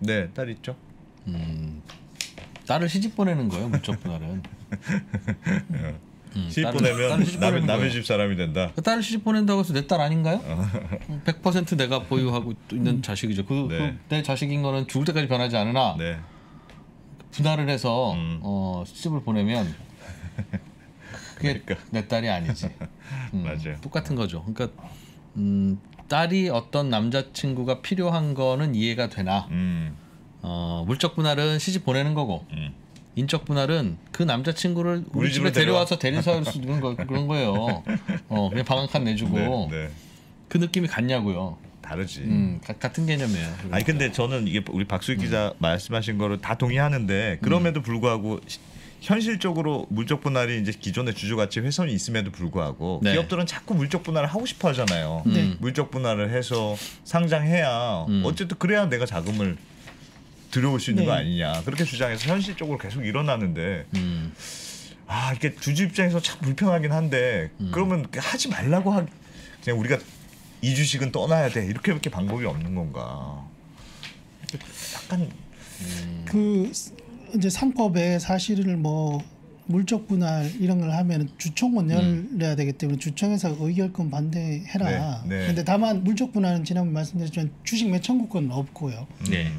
네, 딸 있죠. 음, 딸을 시집 보내는 거예요. 물적 분할은. 음, 시집 딸을- 보내면 딸을 시집 남의 남의. 집 사람이 된다. 그 딸을 시집 보낸다고 해서 내 딸 아닌가요? 100% 내가 보유하고 있는 자식이죠. 그 네. 내 자식인 거는 죽을 때까지 변하지 않으나 네. 분할을 해서 음. 어, 시집을 보내면 그게 그러니까. 내 딸이 아니지. 음, 맞아요. 똑같은 거죠. 그러니까 음, 딸이 어떤 남자친구가 필요한 거는 이해가 되나 음. 어, 물적 분할은 시집 보내는 거고 음. 인적 분할은 그 남자친구를 우리, 우리 집에 데려와. 데려와서 데리서 수 있는 거 그런 거예요. 어, 그냥 방 한 칸 내주고 네, 네. 그 느낌이 같냐고요. 다르지. 음, 가- 같은 개념이에요. 그러니까. 아니 근데 저는 이게 우리 박수익 기자 말씀하신 거를 다 동의하는데 그럼에도 불구하고 시- 현실적으로 물적 분할이 이제 기존의 주주 가치 훼손이 있음에도 불구하고 네. 기업들은 자꾸 물적 분할을 하고 싶어 하잖아요. 네. 물적 분할을 해서 상장해야 음. 어쨌든 그래야 내가 자금을 들여올 수 있는 네. 거 아니냐 그렇게 주장해서 현실적으로 계속 일어나는데 음, 아 이게 주주 입장에서 참 불편하긴 한데 음. 그러면 하지 말라고 하 그냥 우리가 이 주식은 떠나야 돼 이렇게밖에 방법이 없는 건가 약간 그 이제 상법에 사실을 뭐 물적 분할 이런 걸 하면 주총원 열려야 되기 때문에 주총에서 의결권 반대해라. 네, 네. 근데 다만 물적 분할은 지난번 말씀드렸지만 주식 매청구권은 없고요. 네.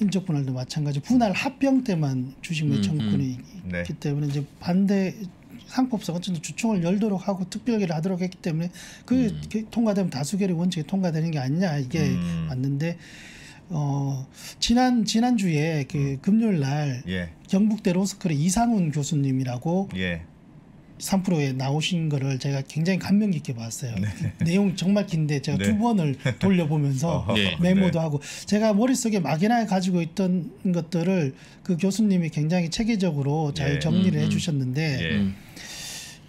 인적 분할도 마찬가지. 분할 합병 때만 주식 매청구권이 네. 있기 때문에 이제 반대 상법상 어쨌든 주총을 열도록 하고 특별기를 하도록 했기 때문에 그그 통과되면 다수결의 원칙이 통과되는 게 아니냐 이게 음. 맞는데 어 지난 지난 주에 그 금요일 날 예 경북대 로스쿨의 이상훈 교수님이라고 예. 3프로에 나오신 거를 제가 굉장히 감명 깊게 봤어요. 내용 정말 긴데 제가 네. 두 번을 돌려보면서 네. 메모도 네. 하고 제가 머릿속에 막연하게 가지고 있던 것들을 그 교수님이 굉장히 체계적으로 잘 예. 정리를 음, 음. 해 주셨는데 예. 음,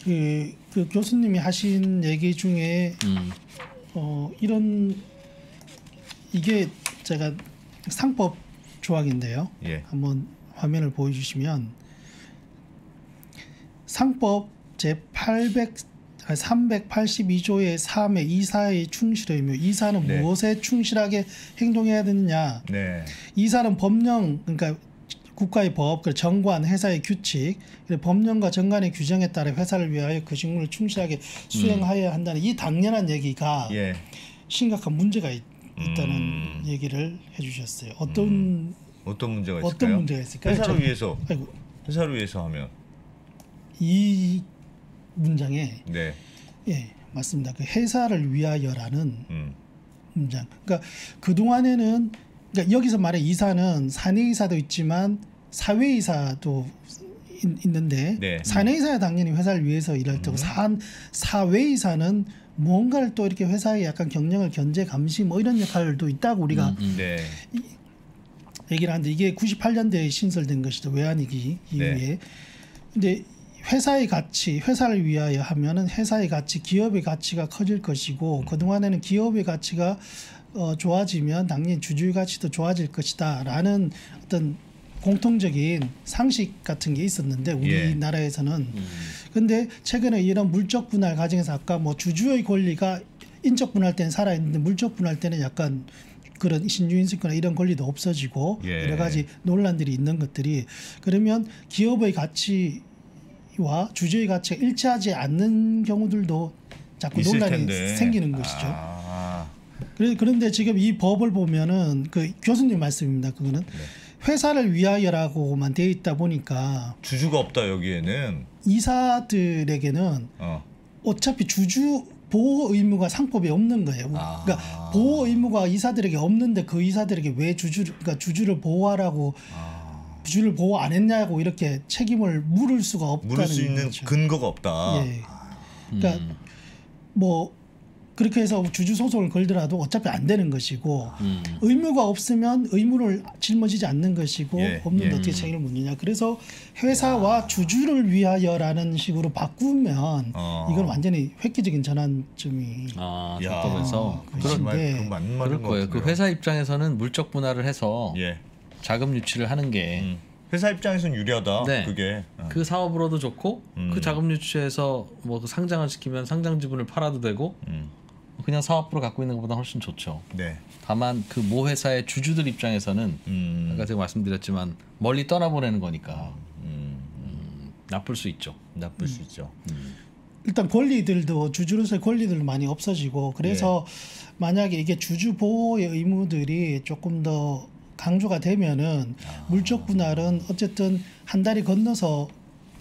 그, 그 교수님이 하신 얘기 중에 음, 어, 이런 이게 제가 상법 조항인데요. 예. 한번 화면을 보여주시면 상법 제 800 382조의 3의 이사의 충실의무 이사는 네. 무엇에 충실하게 행동해야 되느냐 네. 이사는 법령 그러니까 국가의 법, 그 정관, 회사의 규칙, 법령과 정관의 규정에 따라 회사를 위하여 그 직무를 충실하게 수행하여야 한다는 이 당연한 얘기가 예. 심각한 문제가 있, 다는 음. 얘기를 해주셨어요. 어떤 어떤 문제가 있을까요? 어떤 문제가 있을까요? 회사를 저- 위해서 아이고, 회사를 위해서 하면 이 문장에 네. 예 맞습니다. 그 회사를 위하여라는 음. 문장. 그러니까 그 동안에는 그러니까 여기서 말해 이사는 사내이사도 있지만 사회이사도 있, 있는데 네. 사내이사야 당연히 회사를 위해서 일할 테고 사, 사회이사는 뭔가를 또 이렇게 회사의 약간 경영을 견제 감시 뭐 이런 역할도 있다고 우리가 음, 음. 네. 얘기를 하는데 이게 98년대에 신설된 것이죠 외환위기 이후에 네. 근데 회사의 가치 회사를 위하여 하면은 회사의 가치 기업의 가치가 커질 것이고 음. 그동안에는 기업의 가치가 어, 좋아지면 당연히 주주의 가치도 좋아질 것이다라는 어떤 공통적인 상식 같은 게 있었는데 예. 우리나라에서는 음. 근데 최근에 이런 물적 분할 과정에서 아까 뭐 주주의 권리가 인적 분할 때는 살아 있는데 물적 분할 때는 약간 그런 신주인수거나 이런 권리도 없어지고 예. 여러 가지 논란들이 있는 것들이 그러면 기업의 가치 와 주주의 가치가 일치하지 않는 경우들도 자꾸 논란이 텐데. 생기는 것이죠. 아. 그래- 그런데 지금 이 법을 보면은 그 교수님 말씀입니다. 그거는 네. 회사를 위하여라고만 되어 있다 보니까 주주가 없다 여기에는. 이사들에게는 어. 어차피 주주 보호 의무가 상법에 없는 거예요. 아. 그러니까 보호 의무가 이사들에게 없는데 그 이사들에게 왜 주주를 그러니까 주주를 보호하라고 아. 주주를 보호 안 했냐고 이렇게 책임을 물을 수가 없다는 물을 수 있는 거죠. 근거가 없다. 예. 그러니까 음. 뭐 그렇게 해서 주주 소송을 걸더라도 어차피 안 되는 것이고 음. 의무가 없으면 의무를 짊어지지 않는 것이고 예, 없는데 예. 어떻게 책임을 묻느냐. 그래서 회사와 주주를 위하여라는 식으로 바꾸면 어. 이건 완전히 획기적인 전환점이 아, 야. 답답해서 그 그런 말, 그 맞는 거예요. 그 같은데요. 회사 입장에서는 물적 분할을 해서 예. 자금 유치를 하는 게 음. 회사 입장에서는 유리하다. 네. 그게. 어. 그 사업으로도 좋고 음. 그 자금 유치해서 뭐 그 상장을 시키면 상장 지분을 팔아도 되고 음. 그냥 사업부로 갖고 있는 것보다 훨씬 좋죠. 네. 다만 그 모 회사의 주주들 입장에서는 음. 아까 제가 말씀드렸지만 멀리 떠나보내는 거니까 음. 나쁠 수 있죠. 나쁠 수 있죠. 일단 권리들도 주주로서의 권리들도 많이 없어지고 그래서 예. 만약에 이게 주주 보호의 의무들이 조금 더 강조가 되면은 아. 물적 분할은 어쨌든 한 달이 건너서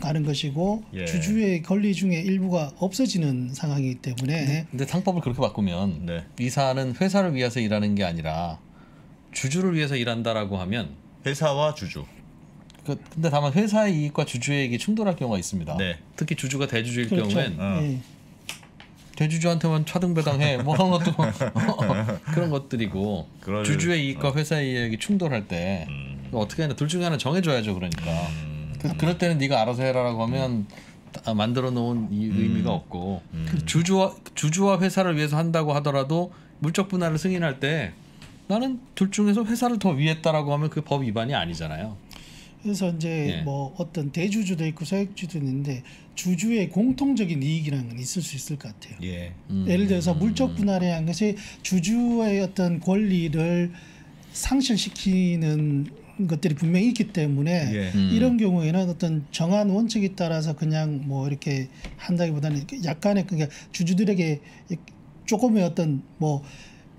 가는 것이고 예. 주주의 권리 중에 일부가 없어지는 상황이기 때문에 근데 상법을 그렇게 바꾸면 네. 이사는 회사를 위해서 일하는 게 아니라 주주를 위해서 일한다라고 하면 회사와 주주. 그 근데 다만 회사의 이익과 주주의 이익이 충돌할 경우가 있습니다. 네. 특히 주주가 대주주일 그렇죠. 경우엔 어. 예. 대주주한테만 차등 배당해 뭐 하는 것도 그런 것들이고 그럴- 주주의 이익과 회사의 이익이 충돌할 때 음. 어떻게 하냐 둘 중에 하나 정해줘야죠 그러니까 음. 그, 그럴 때는 네가 알아서 해라라고 하면 아, 만들어 놓은 이 의미가 없고 음. 주주와 주주와 회사를 위해서 한다고 하더라도 물적 분할을 승인할 때 나는 둘 중에서 회사를 더 위했다라고 하면 그 법 위반이 아니잖아요. 그래서 이제 예. 뭐 어떤 대주주도 있고 소액주도 있는데 주주의 공통적인 이익이라는 건 있을 수 있을 것 같아요. 예. 음. 예를 들어서 물적 분할에 한 것이 주주의 어떤 권리를 상실시키는 것들이 분명히 있기 때문에 예. 음. 이런 경우에는 어떤 정한 원칙에 따라서 그냥 뭐 이렇게 한다기보다는 약간의 그게 주주들에게 조금의 어떤 뭐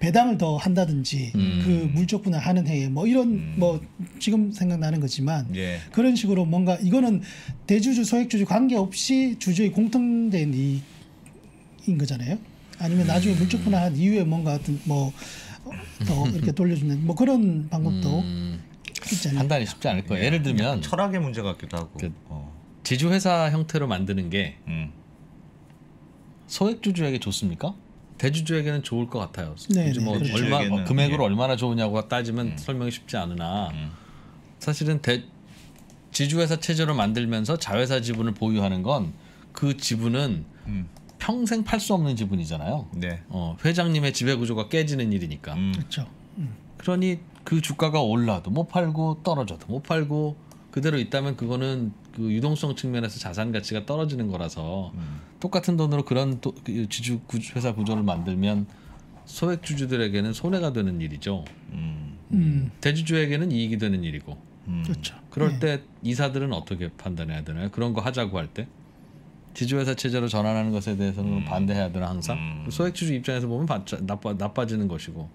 배당을 더 한다든지 음. 그 물적 분할 하는 해에 뭐 이런 뭐 지금 생각나는 거지만 예. 그런 식으로 뭔가 이거는 대주주 소액주주 관계없이 주주의 공통된 이익인 거잖아요. 아니면 나중에 물적 분할한 이후에 뭔가 어떤 뭐더 이렇게 돌려주는 뭐 그런 방법도 음, 있잖아요. 판단이 쉽지 않을 거예요. 예를 들면 철학의 문제 같기도 하고. 그- 어. 지주 회사 형태로 만드는 게 음. 소액주주에게 좋습니까? 대주주에게는 좋을 것 같아요. 네, 뭐 네, 그렇죠. 얼마 대주주에게는, 금액으로 예. 얼마나 좋으냐고 따지면 설명이 쉽지 않으나 음. 사실은 대, 지주회사 체제로 만들면서 자회사 지분을 보유하는 건 그 지분은 음. 평생 팔 수 없는 지분이잖아요. 네. 어, 회장님의 지배 구조가 깨지는 일이니까. 음. 그렇죠. 음. 그러니 그 주가가 올라도 못 팔고 떨어져도 못 팔고 그대로 있다면 그거는 그 유동성 측면에서 자산 가치가 떨어지는 거라서 음. 똑같은 돈으로 그런 도, 그 지주 구, 회사 구조를 만들면 소액 주주들에게는 손해가 되는 일이죠. 음. 음. 대주주에게는 이익이 되는 일이고. 음. 그렇죠. 그럴 네. 때 이사들은 어떻게 판단해야 되나요? 그런 거 하자고 할 때 지주회사 체제로 전환하는 것에 대해서는 반대해야 되나 항상 음. 소액 주주 입장에서 보면 바, 나빠 나빠지는 것이고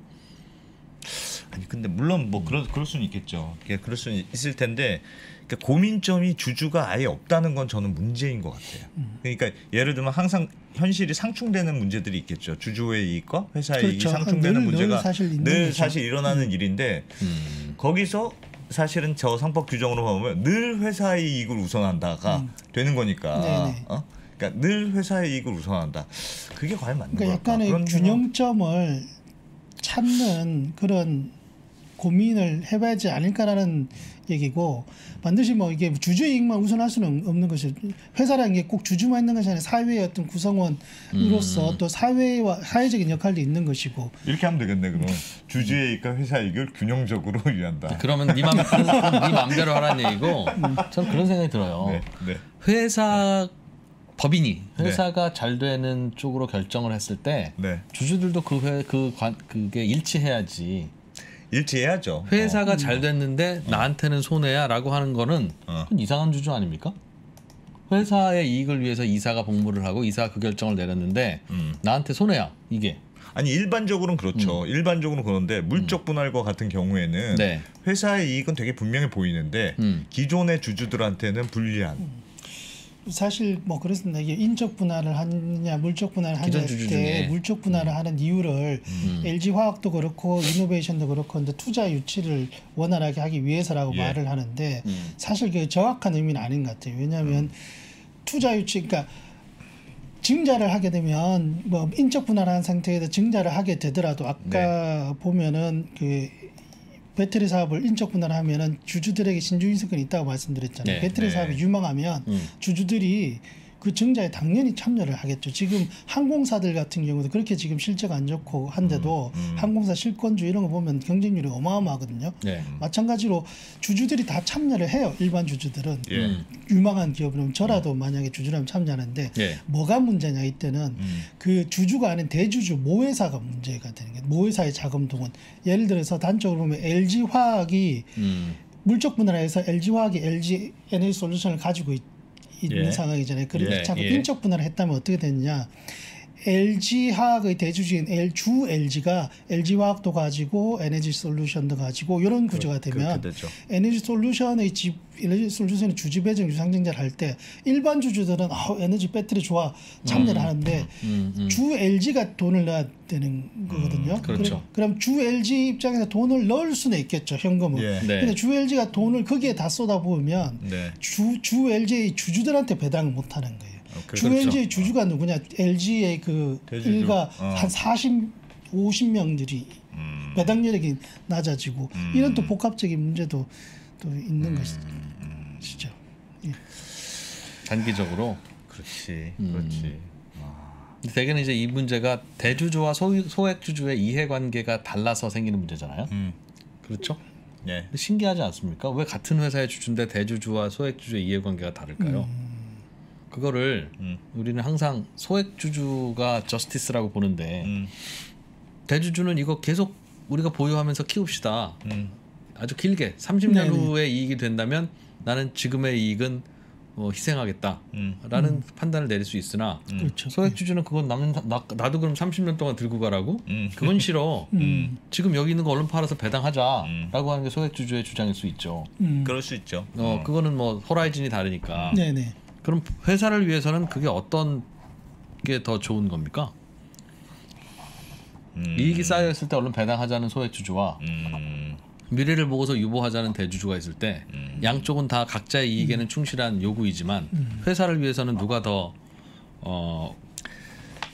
아니 근데 물론 뭐 그럴 그럴 수는 있겠죠. 예, 그럴 수는 있을 텐데 그러니까 고민점이 주주가 아예 없다는 건 저는 문제인 것 같아요. 그러니까 예를 들면 항상 현실이 상충되는 문제들이 있겠죠. 주주의 이익과 회사의 이익이 그렇죠. 상충되는 늘, 늘 문제가 사실 있는 늘. 사실 일어나는 일인데 음. 거기서 사실은 저 상법 규정으로 보면 늘 회사의 이익을 우선한다가 되는 거니까. 음. 네네. 어? 그러니까 늘 회사의 이익을 우선한다. 그게 과연 맞는 그러니까 걸까? 약간의 그런 균형점을 찾는 그런 고민을 해봐야지 않을까라는 얘기고 반드시 뭐 이게 주주의 이익만 우선할 수는 없는 것이 회사라는 게 꼭 주주만 있는 것이 아니라 사회의 어떤 구성원으로서 또 사회와 사회적인 역할도 있는 것이고 이렇게 하면 되겠네 그럼 주주의 이익과 회사 이익을 균형적으로 위한다. 그러면 네, 맘, 네 맘대로 하라는 얘기고 전 그런 생각이 들어요. 네, 네. 회사 법인이 네. 회사가 잘 되는 쪽으로 결정을 했을 때 네. 주주들도 그 회, 그 관, 그게 일치해야지 일치해야죠. 회사가 잘 됐는데 나한테는 손해야라고 하는 거는 어. 이상한 주주 아닙니까? 회사의 이익을 위해서 이사가 복무를 하고 이사가 그 결정을 내렸는데 음. 나한테 손해야 이게 아니 일반적으로는 그렇죠. 일반적으로 그런데 물적 분할과 같은 경우에는 음. 네. 회사의 이익은 되게 분명히 보이는데 음. 기존의 주주들한테는 불리한. 사실 뭐 그렇습니다. 이게 인적 분할을 하느냐 물적 분할을 하느냐 때. 물적 분할을 하는 이유를 LG 화학도 그렇고 이노베이션도 그렇고 근데 투자 유치를 원활하게 하기 위해서라고 예. 말을 하는데 음. 사실 그 정확한 의미는 아닌 것 같아요. 왜냐하면 투자 유치 그러니까 증자를 하게 되면 뭐 인적 분할한 상태에서 증자를 하게 되더라도 아까 보면은 그 배터리 사업을 인적 분할하면은 주주들에게 신주인수권이 있다고 말씀드렸잖아요. 네, 배터리 네. 사업이 유망하면 음. 주주들이 그 증자에 당연히 참여를 하겠죠. 지금 항공사들 같은 경우도 그렇게 지금 실적 안 좋고 한데도 음, 음. 항공사 실권주 이런 거 보면 경쟁률이 어마어마하거든요. 네. 마찬가지로 주주들이 다 참여를 해요. 일반 주주들은 예. 음. 유망한 기업이면 저라도 만약에 주주라면 참여하는데 예. 뭐가 문제냐 이때는 음. 그 주주가 아닌 대주주 모회사가 문제가 되는 게 모회사의 자금 동원 예를 들어서 단적으로 보면 LG 화학이 음. 물적 분할해서 LG 화학이 LG 에너지 솔루션을 가지고 있, 는 예. 상황이잖아요. 그래서 예, 자꾸 예. 인적 분할을 했다면 어떻게 되느냐? LG 화학의 대주주인 L, 주 LG가 LG 화학도 가지고 에너지 솔루션도 가지고 이런 구조가 되면. 에너지 솔루션의 집 에너지 솔루션의 주주 배정 유상증자를 할 때 일반 주주들은 아 에너지 배터리 좋아 참여를 하는데 음, 음. 주 LG가 돈을 넣어야 되는 거거든요. 그렇죠. 그래- 그럼 주 LG 입장에서 돈을 넣을 수는 있겠죠 현금을. 예. 네. 근데 주 LG가 돈을 거기에 다 쏟아부으면 네. 주, 주 LG의 주주들한테 배당을 못 하는 거예요. 어, 그- 주 그렇죠. 주주가 누구냐? LG의 그 대주주. 일가 어. 한 40, 50명들이 음. 배당률이 낮아지고 음. 이런 또 복합적인 문제도 또 있는 음. 것이죠. 예. 단기적으로 그렇지. 음. 그렇지. 근데 대개는 이제 이 문제가 대주주와 소, 소액 주주의 이해관계가 달라서 생기는 문제잖아요. 음. 그렇죠? 예. 신기하지 않습니까? 왜 같은 회사의 주주인데 대주주와 소액 주주의 이해관계가 다를까요? 그거를 음. 우리는 항상 소액 주주가 저스티스라고 보는데 음. 대주주는 이거 계속 우리가 보유하면서 키웁시다. 음. 아주 길게 30년 네네. 후에 이익이 된다면 나는 지금의 이익은 어, 희생하겠다라는 음. 판단을 내릴 수 있으나 음. 그렇죠. 소액 주주는 그건 남, 나, 나도 그럼 30년 동안 들고 가라고? 음. 그건 싫어. 음. 지금 여기 있는 거 얼른 팔아서 배당하자라고 음. 하는 게 소액 주주의 주장일 수 있죠. 음. 그럴 수 있죠. 어, 그거는 뭐 호라이즌이 다르니까. 네네. 그럼 회사를 위해서는 그게 어떤 게 더 좋은 겁니까? 음. 이익이 쌓여 있을 때 얼른 배당하자는 소액 주주와 음. 미래를 보고서 유보하자는 대주주가 있을 때 음. 양쪽은 다 각자의 이익에는 충실한 요구이지만 회사를 위해서는 누가 더 어,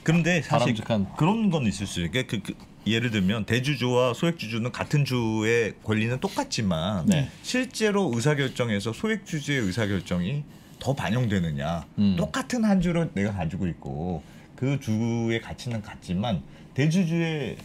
그런데 사실 바람직한- 그런 건 있을 수 있게 그, 그 예를 들면 대주주와 소액주주는 같은 주의 권리는 똑같지만 네. 실제로 의사결정에서 소액주주의 의사결정이 더 반영되느냐 음. 똑같은 한 주를 내가 가지고 있고 그 주의 가치는 같지만 대주주의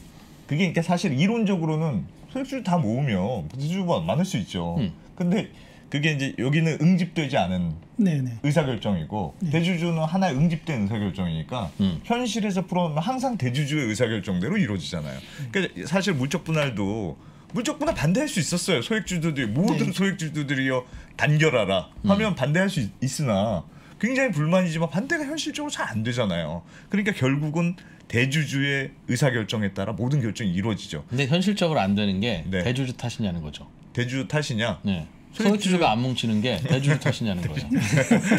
그게 그러니까 사실 이론적으로는 소액주주 다 모으면 대주주가 많을 수 있죠. 음. 근데 그게 이제 여기는 응집되지 않은 네네. 의사결정이고 대주주는 하나의 응집된 의사결정이니까 음. 현실에서 풀어놓으면 항상 대주주의 의사결정대로 이루어지잖아요. 그러니까 사실 물적 분할도 물적 분할 반대할 수 있었어요. 소액주주들이 모든 네. 소액주주들이요 단결하라 하면 반대할 수 있, 있으나 굉장히 불만이지만 반대가 현실적으로 잘 안 되잖아요. 그러니까 결국은 대주주의 의사결정에 따라 모든 결정이 이루어지죠. 근데 현실적으로 안 되는 게 네. 대주주 탓이냐는 거죠. 대주주 탓이냐? 네. 소액주주- 소액 주주가 안 뭉치는 게 대주주 탓이냐는 거예요.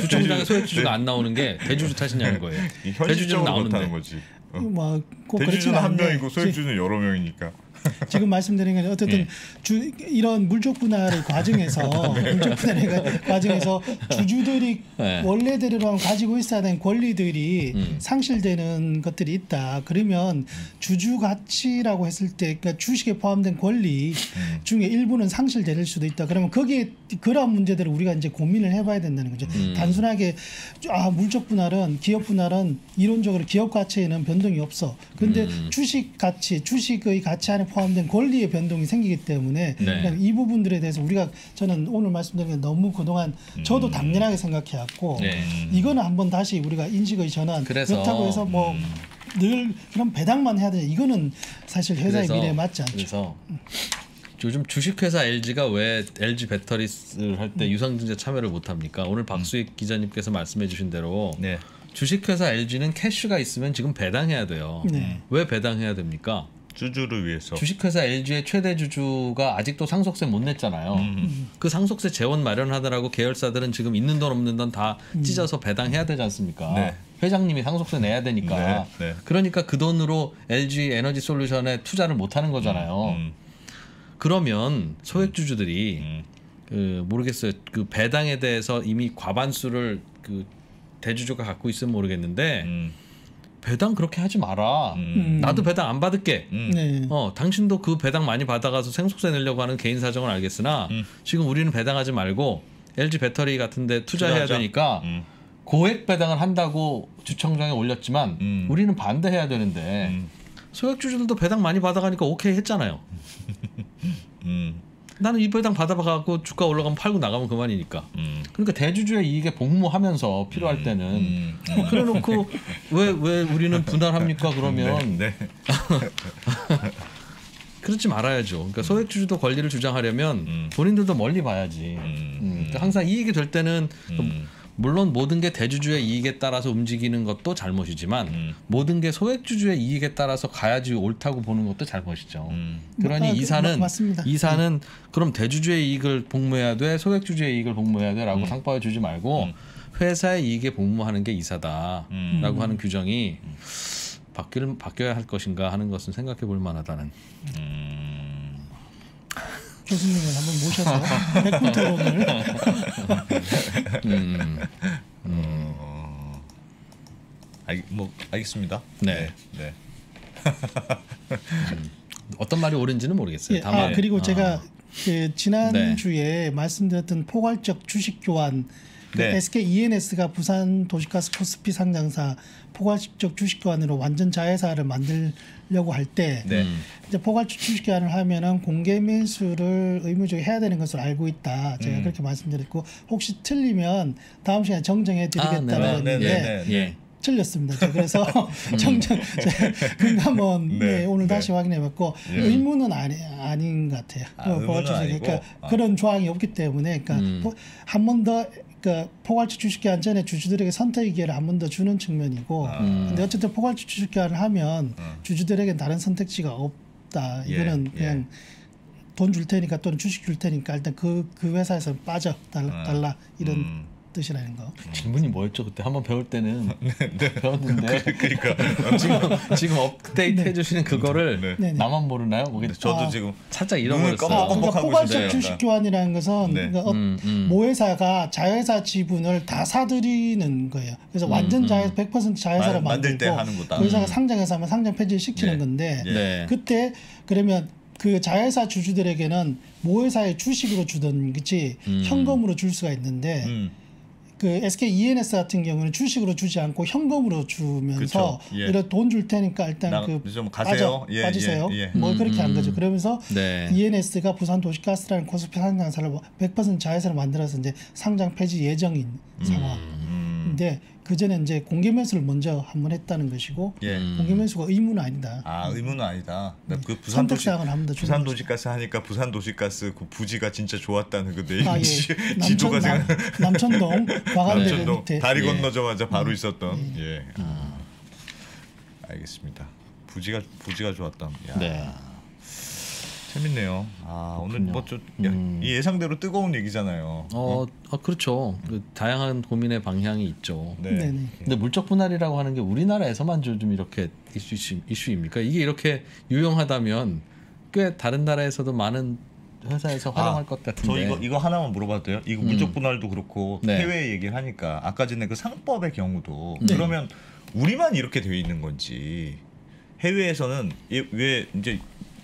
주총장에 소액 주주가 안 나오는 게 대주주 탓이냐는 거예요. 이 대주주는. 그렇다는 거지. 어. 뭐꼭 대주주는 한 명이고 지- 소액주주는 여러 명이니까. 지금 말씀드린 건 어쨌든 예. 주, 이런 물적 분할의 과정에서 네. 물적 분할의 과정에서 주주들이 네. 원래대로 가지고 있어야 되는 권리들이 음. 상실되는 것들이 있다. 그러면 주주 가치라고 했을 때 그러니까 주식에 포함된 권리 음. 중에 일부는 상실될 수도 있다. 그러면 거기에 그런 문제들을 우리가 이제 고민을 해봐야 된다는 거죠. 음. 단순하게 아 물적 분할은 기업 분할은 이론적으로 기업 가치에는 변동이 없어. 근데 음. 주식 가치, 주식의 가치 안에 포함된 권리의 변동이 생기기 때문에 네. 그냥 이 부분들에 대해서 우리가 저는 오늘 말씀드린 게 너무 그동안 저도 당연하게 생각해왔고 네. 이거는 한번 다시 우리가 인식의 전환 그래서, 그렇다고 해서 뭐 늘 그런 배당만 해야 되냐 이거는 사실 회사의 그래서- 미래에 맞지 않죠. 그래서 요즘 주식회사 LG가 왜 LG 배터리를 할 음. 때 유상증자 참여를 못 합니까? 오늘 박수익 기자님께서 말씀해주신 대로 네. 주식회사 LG는 캐시가 있으면 지금 배당해야 돼요. 네. 왜 배당해야 됩니까? 주주를 위해서. 주식회사 LG의 최대 주주가 아직도 상속세 못 냈잖아요. 음. 그 상속세 재원 마련하느라고 계열사들은 지금 있는 돈 없는 돈다 음. 찢어서 배당해야 되지 않습니까? 네. 회장님이 상속세 내야 되니까. 네, 네. 그러니까 그 돈으로 LG 에너지 솔루션에 투자를 못 하는 거잖아요. 음, 그러면 소액 주주들이 음. 그 모르겠어요. 그 배당에 대해서 이미 과반수를 그 대주주가 갖고 있으면 모르겠는데 음, 배당 그렇게 하지 마라. 음, 나도 배당 안 받을게. 음. 네. 어, 당신도 그 배당 많이 받아가서 생속세 내려고 하는 개인 사정은 알겠으나 음. 지금 우리는 배당하지 말고 LG 배터리 같은데 투자해야 투자하자. 되니까 음, 고액 배당을 한다고 주청장에 올렸지만 음. 우리는 반대해야 되는데 음, 소액주주들도 배당 많이 받아가니까 오케이 했잖아요. 음, 나는 이 배당 받아봐갖고 주가 올라가면 팔고 나가면 그만이니까. 음, 그러니까 대주주의 이익에 복무하면서 필요할 때는 음, 뭐 그래놓고 왜 왜 우리는 분할합니까 그러면 네, 그렇지 말아야죠. 그러니까 소액주주도 권리를 주장하려면 음. 본인들도 멀리 봐야지. 음, 음, 그러니까 항상 이익이 될 때는 음, 물론 모든 게 대주주의 이익에 따라서 움직이는 것도 잘못이지만 음. 모든 게 소액주주의 이익에 따라서 가야지 옳다고 보는 것도 잘못이죠. 음. 그러니 아, 그, 이사는 마- 맞습니다. 이사는 그럼 대주주의 이익을 복무해야 돼 소액주주의 이익을 복무해야 돼라고 음. 상법에 주지 말고 음. 회사의 이익에 복무하는 게 이사다라고 음. 하는 규정이 바뀔 바뀌어야 할 것인가 하는 것은 생각해 볼 만하다는. 음. 교수님을 한번 모셔서 백분 토론을 음, 어, 알, 뭐 알겠습니다. 네. 네. 어떤 말이 옳은지는 모르겠어요. 예, 아 다만 그리고 어, 제가 그 지난 네. 주에 말씀드렸던 포괄적 주식 교환 그 네. SK ENS가 부산 도시가스 코스피 상장사 포괄적 주식 교환으로 완전 자회사를 만들려고 할때 네. 음, 이제 포괄적 주식 교환을 하면은 공개 매수를 의무적으로 해야 되는 것으로 알고 있다. 제가 음. 그렇게 말씀드렸고 혹시 틀리면 다음 시간에 정정해 드리겠다고 아, 했는데 네, 네, 네. 예. 틀렸습니다. 그래서 정정 금감원 네, 네, 오늘 네. 다시 확인해봤고 예. 의무는 아니 아닌 것 같아요. 아, 어, 의무는 포괄적 주식. 아니고? 그러니까 아. 그런 조항이 없기 때문에 그러니까 음. 한번 더 그러니까 포괄적 주식 교환 전에 주주들에게 선택의 기회를 한 번 더 주는 측면이고 아. 음. 근데 어쨌든 포괄적 주식 교환을 하면 어. 주주들에게는 다른 선택지가 없다. 예, 이거는 예. 그냥 돈줄 테니까 또는 주식 줄 테니까 일단 그 그 회사에서 빠져 달라, 아. 달라 이런 음. 뜻이라는 거. 질문이 뭐였죠 그때 한번 배울 때는 배웠는데 그러니까 지금 지금 업데이트 해주시는 그거를 네. 네, 네. 나만 모르나요? 뭐 저도 아. 지금 살짝 눈을 잃어버렸어요. 껌뻑껌뻑 그러니까 포괄적. 주식 교환이라는 것은 네. 그러니까 어- 음, 음. 모회사가 자회사 지분을 다 사들이는 거예요. 그래서 완전 자회 100% 자회사를 만- 만들 때 하는 거다. 그 회사가 음. 상장해서 하면 상장 폐지를 시키는 네. 건데 예. 네. 그때 그러면 그 자회사 주주들에게는 모회사의 주식으로 주든 그치 음. 현금으로 줄 수가 있는데 음. 그 SK ENS 같은 경우는 주식으로 주지 않고 현금으로 주면서 그쵸. 예. 이런 돈 줄 테니까 일단 나- 그좀 가세요. 빠져, 예, 빠지세요. 예, 예. 뭐 음, 그렇게 한 음. 거죠. 그러면서 네. ENS가 부산 도시가스라는 코스피 상장사를 100% 자회사를 만들어서 이제 상장 폐지 예정인 상황 음. 그 전에 이제 공개 매수를 먼저 한번 했다는 것이고 예. 음. 공개 매수가 의무는 아니다. 아 의무는 아니다. 나그 부산 도시 부산. 도시가스 하니까 부산 도시가스 그 부지가 진짜 좋았다는 그 내용 아, 예. 지- 지도가 남, 생각. 남천동 과감대교 남천동 밑에 다리 예. 건너자마자 바로 있었던 예. 아, 알겠습니다. 부지가 부지가 좋았던. 야, 네. 재밌네요. 아 오늘 그렇군요. 뭐좀 음. 예상대로 뜨거운 얘기잖아요. 어, 아, 그렇죠. 그 다양한 고민의 방향이 있죠. 네. 네. 네 근데 물적 분할이라고 하는 게 우리나라에서만 좀 이렇게 이슈, 이슈입니까? 이게 이렇게 유용하다면 꽤 다른 나라에서도 많은 회사에서 활용할 아, 것 같은데. 저 이거 이거 하나만 물어봐도 돼요? 이거 음. 물적 분할도 그렇고 네. 해외 얘기를 하니까 아까 전에 그 상법의 경우도 네. 그러면 우리만 이렇게 되어 있는 건지 해외에서는 예- 왜 이제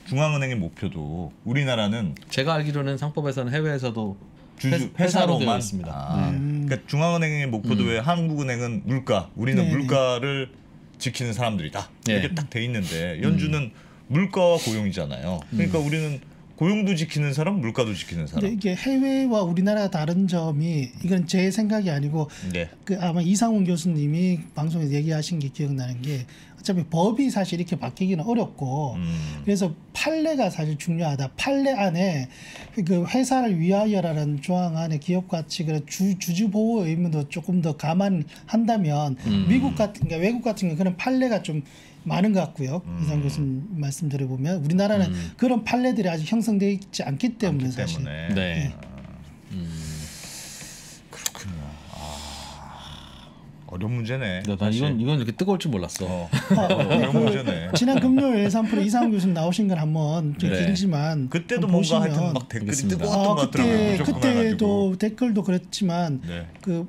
중앙은행의 목표도 우리나라는 제가 알기로는 상법에서는 해외에서도 주주 회- 회사로만 되어 있습니다. 아, 음. 그러니까 중앙은행의 목표도 음. 왜 한국은행은 물가, 우리는 네네. 물가를 지키는 사람들이다 네. 이렇게 딱돼 있는데 연준은 물가와 고용이잖아요. 그러니까 우리는 고용도 지키는 사람, 물가도 지키는 근데 사람. 이게 해외와 우리나라가 다른 점이 이건 제 생각이 아니고 네. 그 아마 이상훈 교수님이 방송에서 얘기하신 게 기억나는 게 어차피 법이 사실 이렇게 바뀌기는 어렵고 음. 그래서 판례가 사실 중요하다. 판례 안에 그 회사를 위하여라는 조항 안에 기업 가치 그 주, 주주 보호 의무도 조금 더 감안한다면 음. 미국 같은 게 외국 같은 게 그런 판례가 좀 많은 것 같고요. 음. 이상 교수님 말씀 들어보면 우리나라는 음. 그런 판례들이 아직 형성되어 있지 않기 때문에 사실 때문에 네. 그렇군요. 아, 어려운 문제네. 난 사실. 이건 이건 이렇게 뜨거울 줄 몰랐어. 어, 아, 어려운 그 문제네. 지난 금요일 3프로 이상훈 교수님 나오신 걸 한번 좀 네. 길지만 그때도 한번 뭔가 보시면 하여튼 막 댓글이. 뜨거웠던 아, 것 같더라고요. 그때 무조건 그때도. 댓글도 그랬지만 네. 그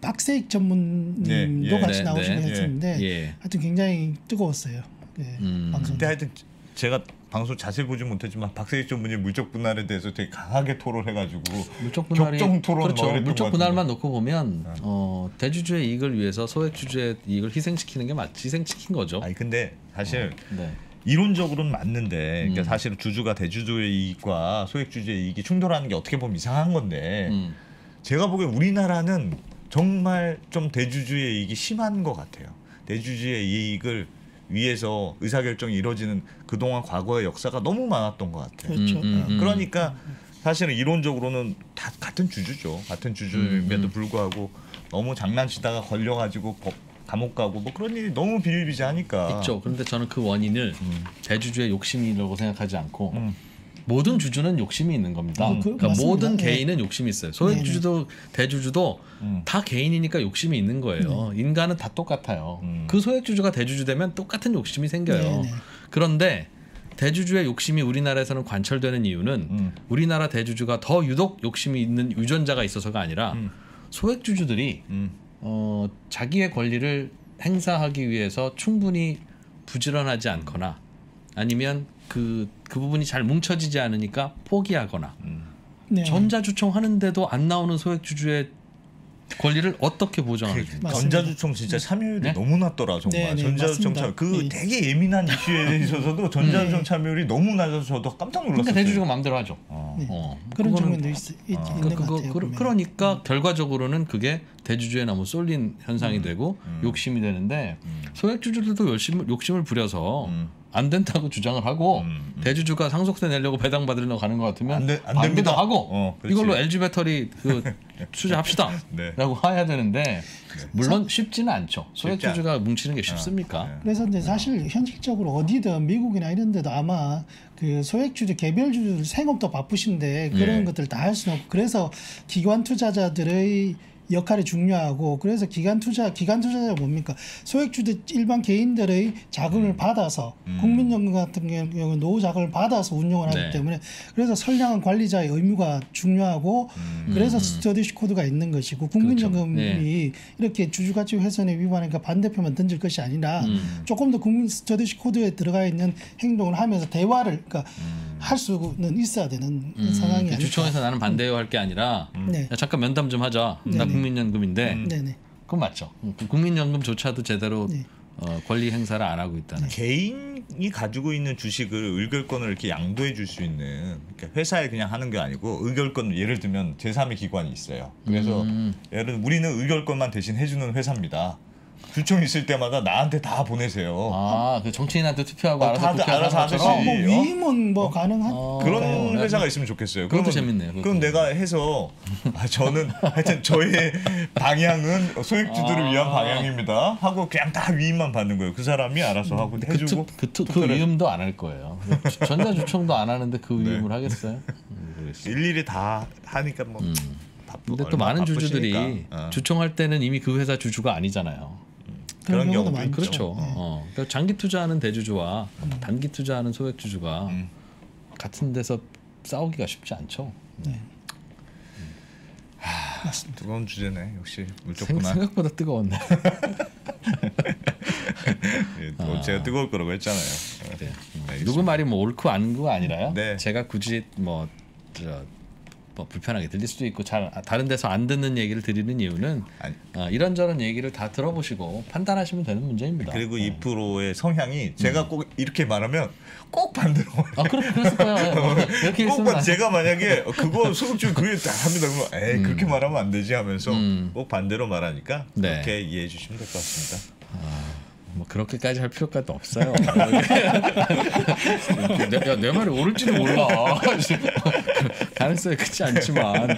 박세익 전문님도 예, 예. 같이 네, 나오시고 네. 했었는데 예. 하여튼 굉장히 뜨거웠어요. 예, 음. 방송. 근데 하여튼 제가 방송 자세히 보지 못했지만 박세익 전문의 물적 분할에 대해서 되게 강하게 토론해가지고 물적 분할이 격정 토론 그렇죠. 뭐 물적 것 분할만. 놓고 보면 어, 대주주의 이익을 위해서 소액 주주의 이익을 희생시키는 게 맞, 희생시킨 거죠. 아니 근데 사실 네. 이론적으로는 맞는데 그러니까 음. 사실은 주주가 대주주의 이익과 소액 주주의 이익이 충돌하는 게 어떻게 보면 이상한 건데 음. 제가 보기엔 우리나라는 정말 좀 대주주의 이익이 심한 것 같아요. 대주주의 이익을 위해서 의사결정이 이루어지는 그동안 과거의 역사가 너무 많았던 것 같아요. 그렇죠. 음, 음, 음. 그러니까 사실은 이론적으로는 다 같은 주주죠. 같은 주주임에도 음, 불구하고 너무 장난치다가 걸려가지고 법- 감옥 가고 뭐 그런 일이 너무 비일비재하니까. 있죠. 그런데 저는 그 원인을 음. 대주주의 욕심이라고 생각하지 않고 음. 모든 주주는 욕심이 있는 겁니다. 음, 그- 그러니까 맞습니다. 모든 네. 개인은 욕심이 있어요. 소액 네, 네. 주주도 대주주도 음. 다 개인이니까 욕심이 있는 거예요. 인간은 다 똑같아요. 음. 그 소액 주주가 대주주 되면 똑같은 욕심이 생겨요. 네, 네. 그런데 대주주의 욕심이 우리나라에서는 관철되는 이유는 음. 우리나라 대주주가 더 유독 욕심이 있는 유전자가 있어서가 아니라 음. 소액 주주들이 음. 어, 자기의 권리를 행사하기 위해서 충분히 부지런하지 않거나 아니면 그, 그 부분이 잘 뭉쳐지지 않으니까 포기하거나 음. 네. 전자주총 하는데도 안 나오는 소액 주주의 권리를 어떻게 보장하는지 맞습니다. 전자주총 진짜 참여율이 네? 너무 낮더라 정말 네, 네, 전자주총. 참여 그 네. 되게 예민한 이슈에 있어서도 전자주총 참여율이 너무 낮아서 저도 깜짝 놀랐어요. 그러니까 대주주가 마음대로 하죠. 어. 네. 어, 그런 그거는 측면도 있, 있, 어. 있는 그, 같아요. 그. 그러니까 결과적으로는 그게 대주주에 너무 쏠린 현상이 되고 음. 욕심이 되는데 음. 소액 주주들도 욕심을, 욕심을 부려서 음. 안 된다고 주장을 하고 음, 음. 대주주가 상속세 내려고 배당 받으려고 가는 것 같으면 안 돼- 안 됩니다. 하고 어. 이걸로 LG 배터리 그 투자합시다라고 네. 해야 되는데 물론 쉽지는 않죠. 소액 쉽지 않- 주주가 뭉치는 게 쉽습니까? 네. 그래서 이제 사실 현실적으로 어디든 미국이나 이런 데도 아마 그 소액 주주, 개별 주주 생업도 바쁘신데 그런 예. 것들 다 할 수는 없고 그래서 기관 투자자들의 역할이 중요하고 그래서 기관 투자 기관 투자자가 뭡니까 소액주주 일반 개인들의 자금을 받아서 음. 국민연금 같은 경우 노후 자금을 받아서 운영을 하기 네. 때문에 그래서 선량한 관리자의 의무가 중요하고 음. 그래서 stewardship code가 있는 것이고 국민연금이 네. 이렇게 주주가치 훼손에 위반하니까 반대표만 던질 것이 아니라 음. 조금 더 국민 stewardship code에 들어가 있는 행동을 하면서 대화를 그러니까 할 수는 있어야 되는 음, 상황이 그 아닐까. 주총에서 나는 반대요 할 게 아니라 네. 야, 잠깐 면담 좀 하자. 나. 국민연금인데 음. 네네. 그건 맞죠. 그 국민연금조차도 제대로 네. 어, 권리 행사를 안 하고 있다는. 개인이 가지고 있는 주식을 의결권을 이렇게 양도해 줄 수 있는 그러니까 회사에 그냥 하는 게 아니고 의결권 예를 들면 제3의 기관이 있어요. 그래서 음. 예를 들면 우리는 의결권만 대신 해주는 회사입니다. 주총 있을 때마다 나한테 다 보내세요. 아, 그 정치인한테 투표하고 어, 알아서 국회의원 알아서 하는 하듯이. 것처럼? 어, 뭐 어? 위임은 뭐 가능한 어. 그런 네. 회사가 있으면 좋겠어요. 그것도 그러면- 재밌네요, 그것도. 그럼 내가 해서 아, 저는 하여튼 저의 방향은 소액주주들을 아. 위한 방향입니다. 하고 그냥 다 위임만 받는 거예요. 그 사람이 알아서 하고 그, 해주고 투, 그, 투, 그 투표를 위임도 안 할 거예요. 전자주총도 안 하는데 그 네. 위임을 하겠어요? 음, 모르겠어요. 일일이 다 하니까 뭐 음. 바쁘, 근데 또 많은 주주들이 바쁘시니까. 어. 주총할 때는 이미 그 회사 주주가 아니잖아요. 그런 경우도 많죠. 그렇죠. 네. 어. 그러니까 장기 투자하는 대주주와 단기 투자하는 소액 주주가 음. 같은 데서 싸우기가 쉽지 않죠. 맞습니다. 뜨거운 주제네. 역시 생, 물적구나. 생각보다 뜨거웠네. 예, 뭐 제가 뜨거울 거라고 했잖아요. 어, 네. 알겠습니다. 누구 말이 뭐 옳고 아닌거가 아니라요. 네. 제가 굳이 뭐, 저, 뭐 불편하게 들릴 수도 있고 잘 다른 데서 안 듣는 얘기를 드리는 이유는 어, 이런저런 얘기를 다 들어보시고 판단하시면 되는 문제입니다. 그리고 어. 이 프로의 성향이 제가 꼭 이렇게 말하면 꼭 반대로. 아 그렇 그랬을 거예요. 어, 이렇게 꼭 했으면 반- 안- 제가 만약에 그거 소극주의 그게 다 합니다. 그러면 에이 그렇게 말하면 안 되지 하면서 음. 꼭 반대로 말하니까 네. 그렇게 이해해 주시면 될 것 같습니다. 뭐 그렇게까지 할 필요까지 없어요. 내, 야, 내 말이 옳을지도 몰라. 가능성이 크지 않지만.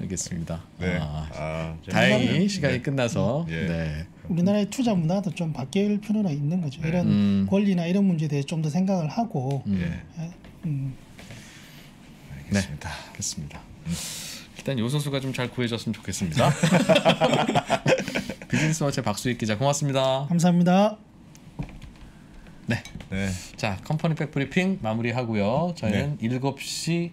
알겠습니다. 네. 아, 아. 다행히 시간이 끝나서 예. 네. 우리나라의 투자 문화도 좀 바뀔 필요가 있는 거죠. 네. 이런 음. 권리나 이런 문제에 대해 좀 더 생각을 하고 음, 예, 음, 알겠습니다. 알겠습니다. 일단 요소수가 좀 잘 구해졌으면 좋겠습니다. 비즈니스워치 박수익 기자 고맙습니다. 감사합니다. 네. 네. 자, 컴퍼니 백 브리핑 마무리하고요. 저희는 네. 7시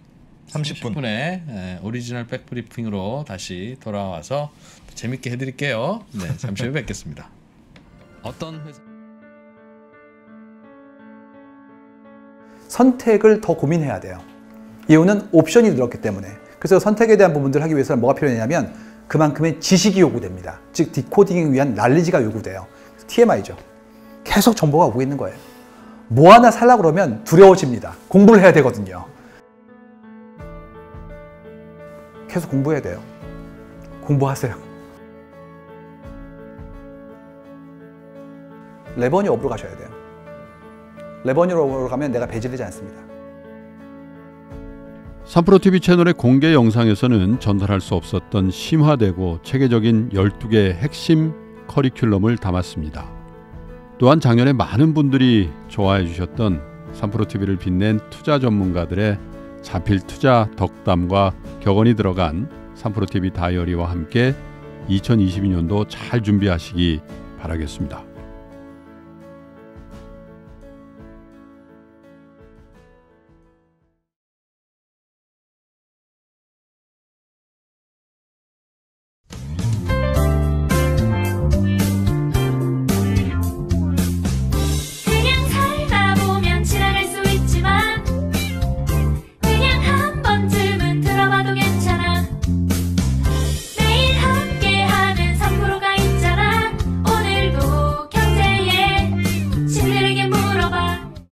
30분. 30분에 예, 오리지널 백 브리핑으로 다시 돌아와서 재밌게 해드릴게요. 네, 잠시 후에 뵙겠습니다. 어떤 회사? 선택을 더 고민해야 돼요. 이유는 옵션이 늘었기 때문에. 그래서 선택에 대한 부분들을 하기 위해서는 뭐가 필요하냐면 그만큼의 지식이 요구됩니다. 즉 디코딩을 위한 난리지가 요구돼요. TMI죠. 계속 정보가 오고 있는 거예요. 뭐 하나 살라 그러면 두려워집니다. 공부를 해야 되거든요. 계속 공부해야 돼요. 공부하세요. 레버니 업으로 가셔야 돼요. 레버니로 가면 내가 배제되지 않습니다. 삼프로 TV 채널의 공개 영상에서는 전달할 수 없었던 심화되고 체계적인 12개의 핵심 커리큘럼을 담았습니다. 또한 작년에 많은 분들이 좋아해 주셨던 삼프로 TV를 빛낸 투자 전문가들의 자필 투자 덕담과 격언이 들어간 삼프로 TV 다이어리와 함께 2022년도 잘 준비하시기 바라겠습니다.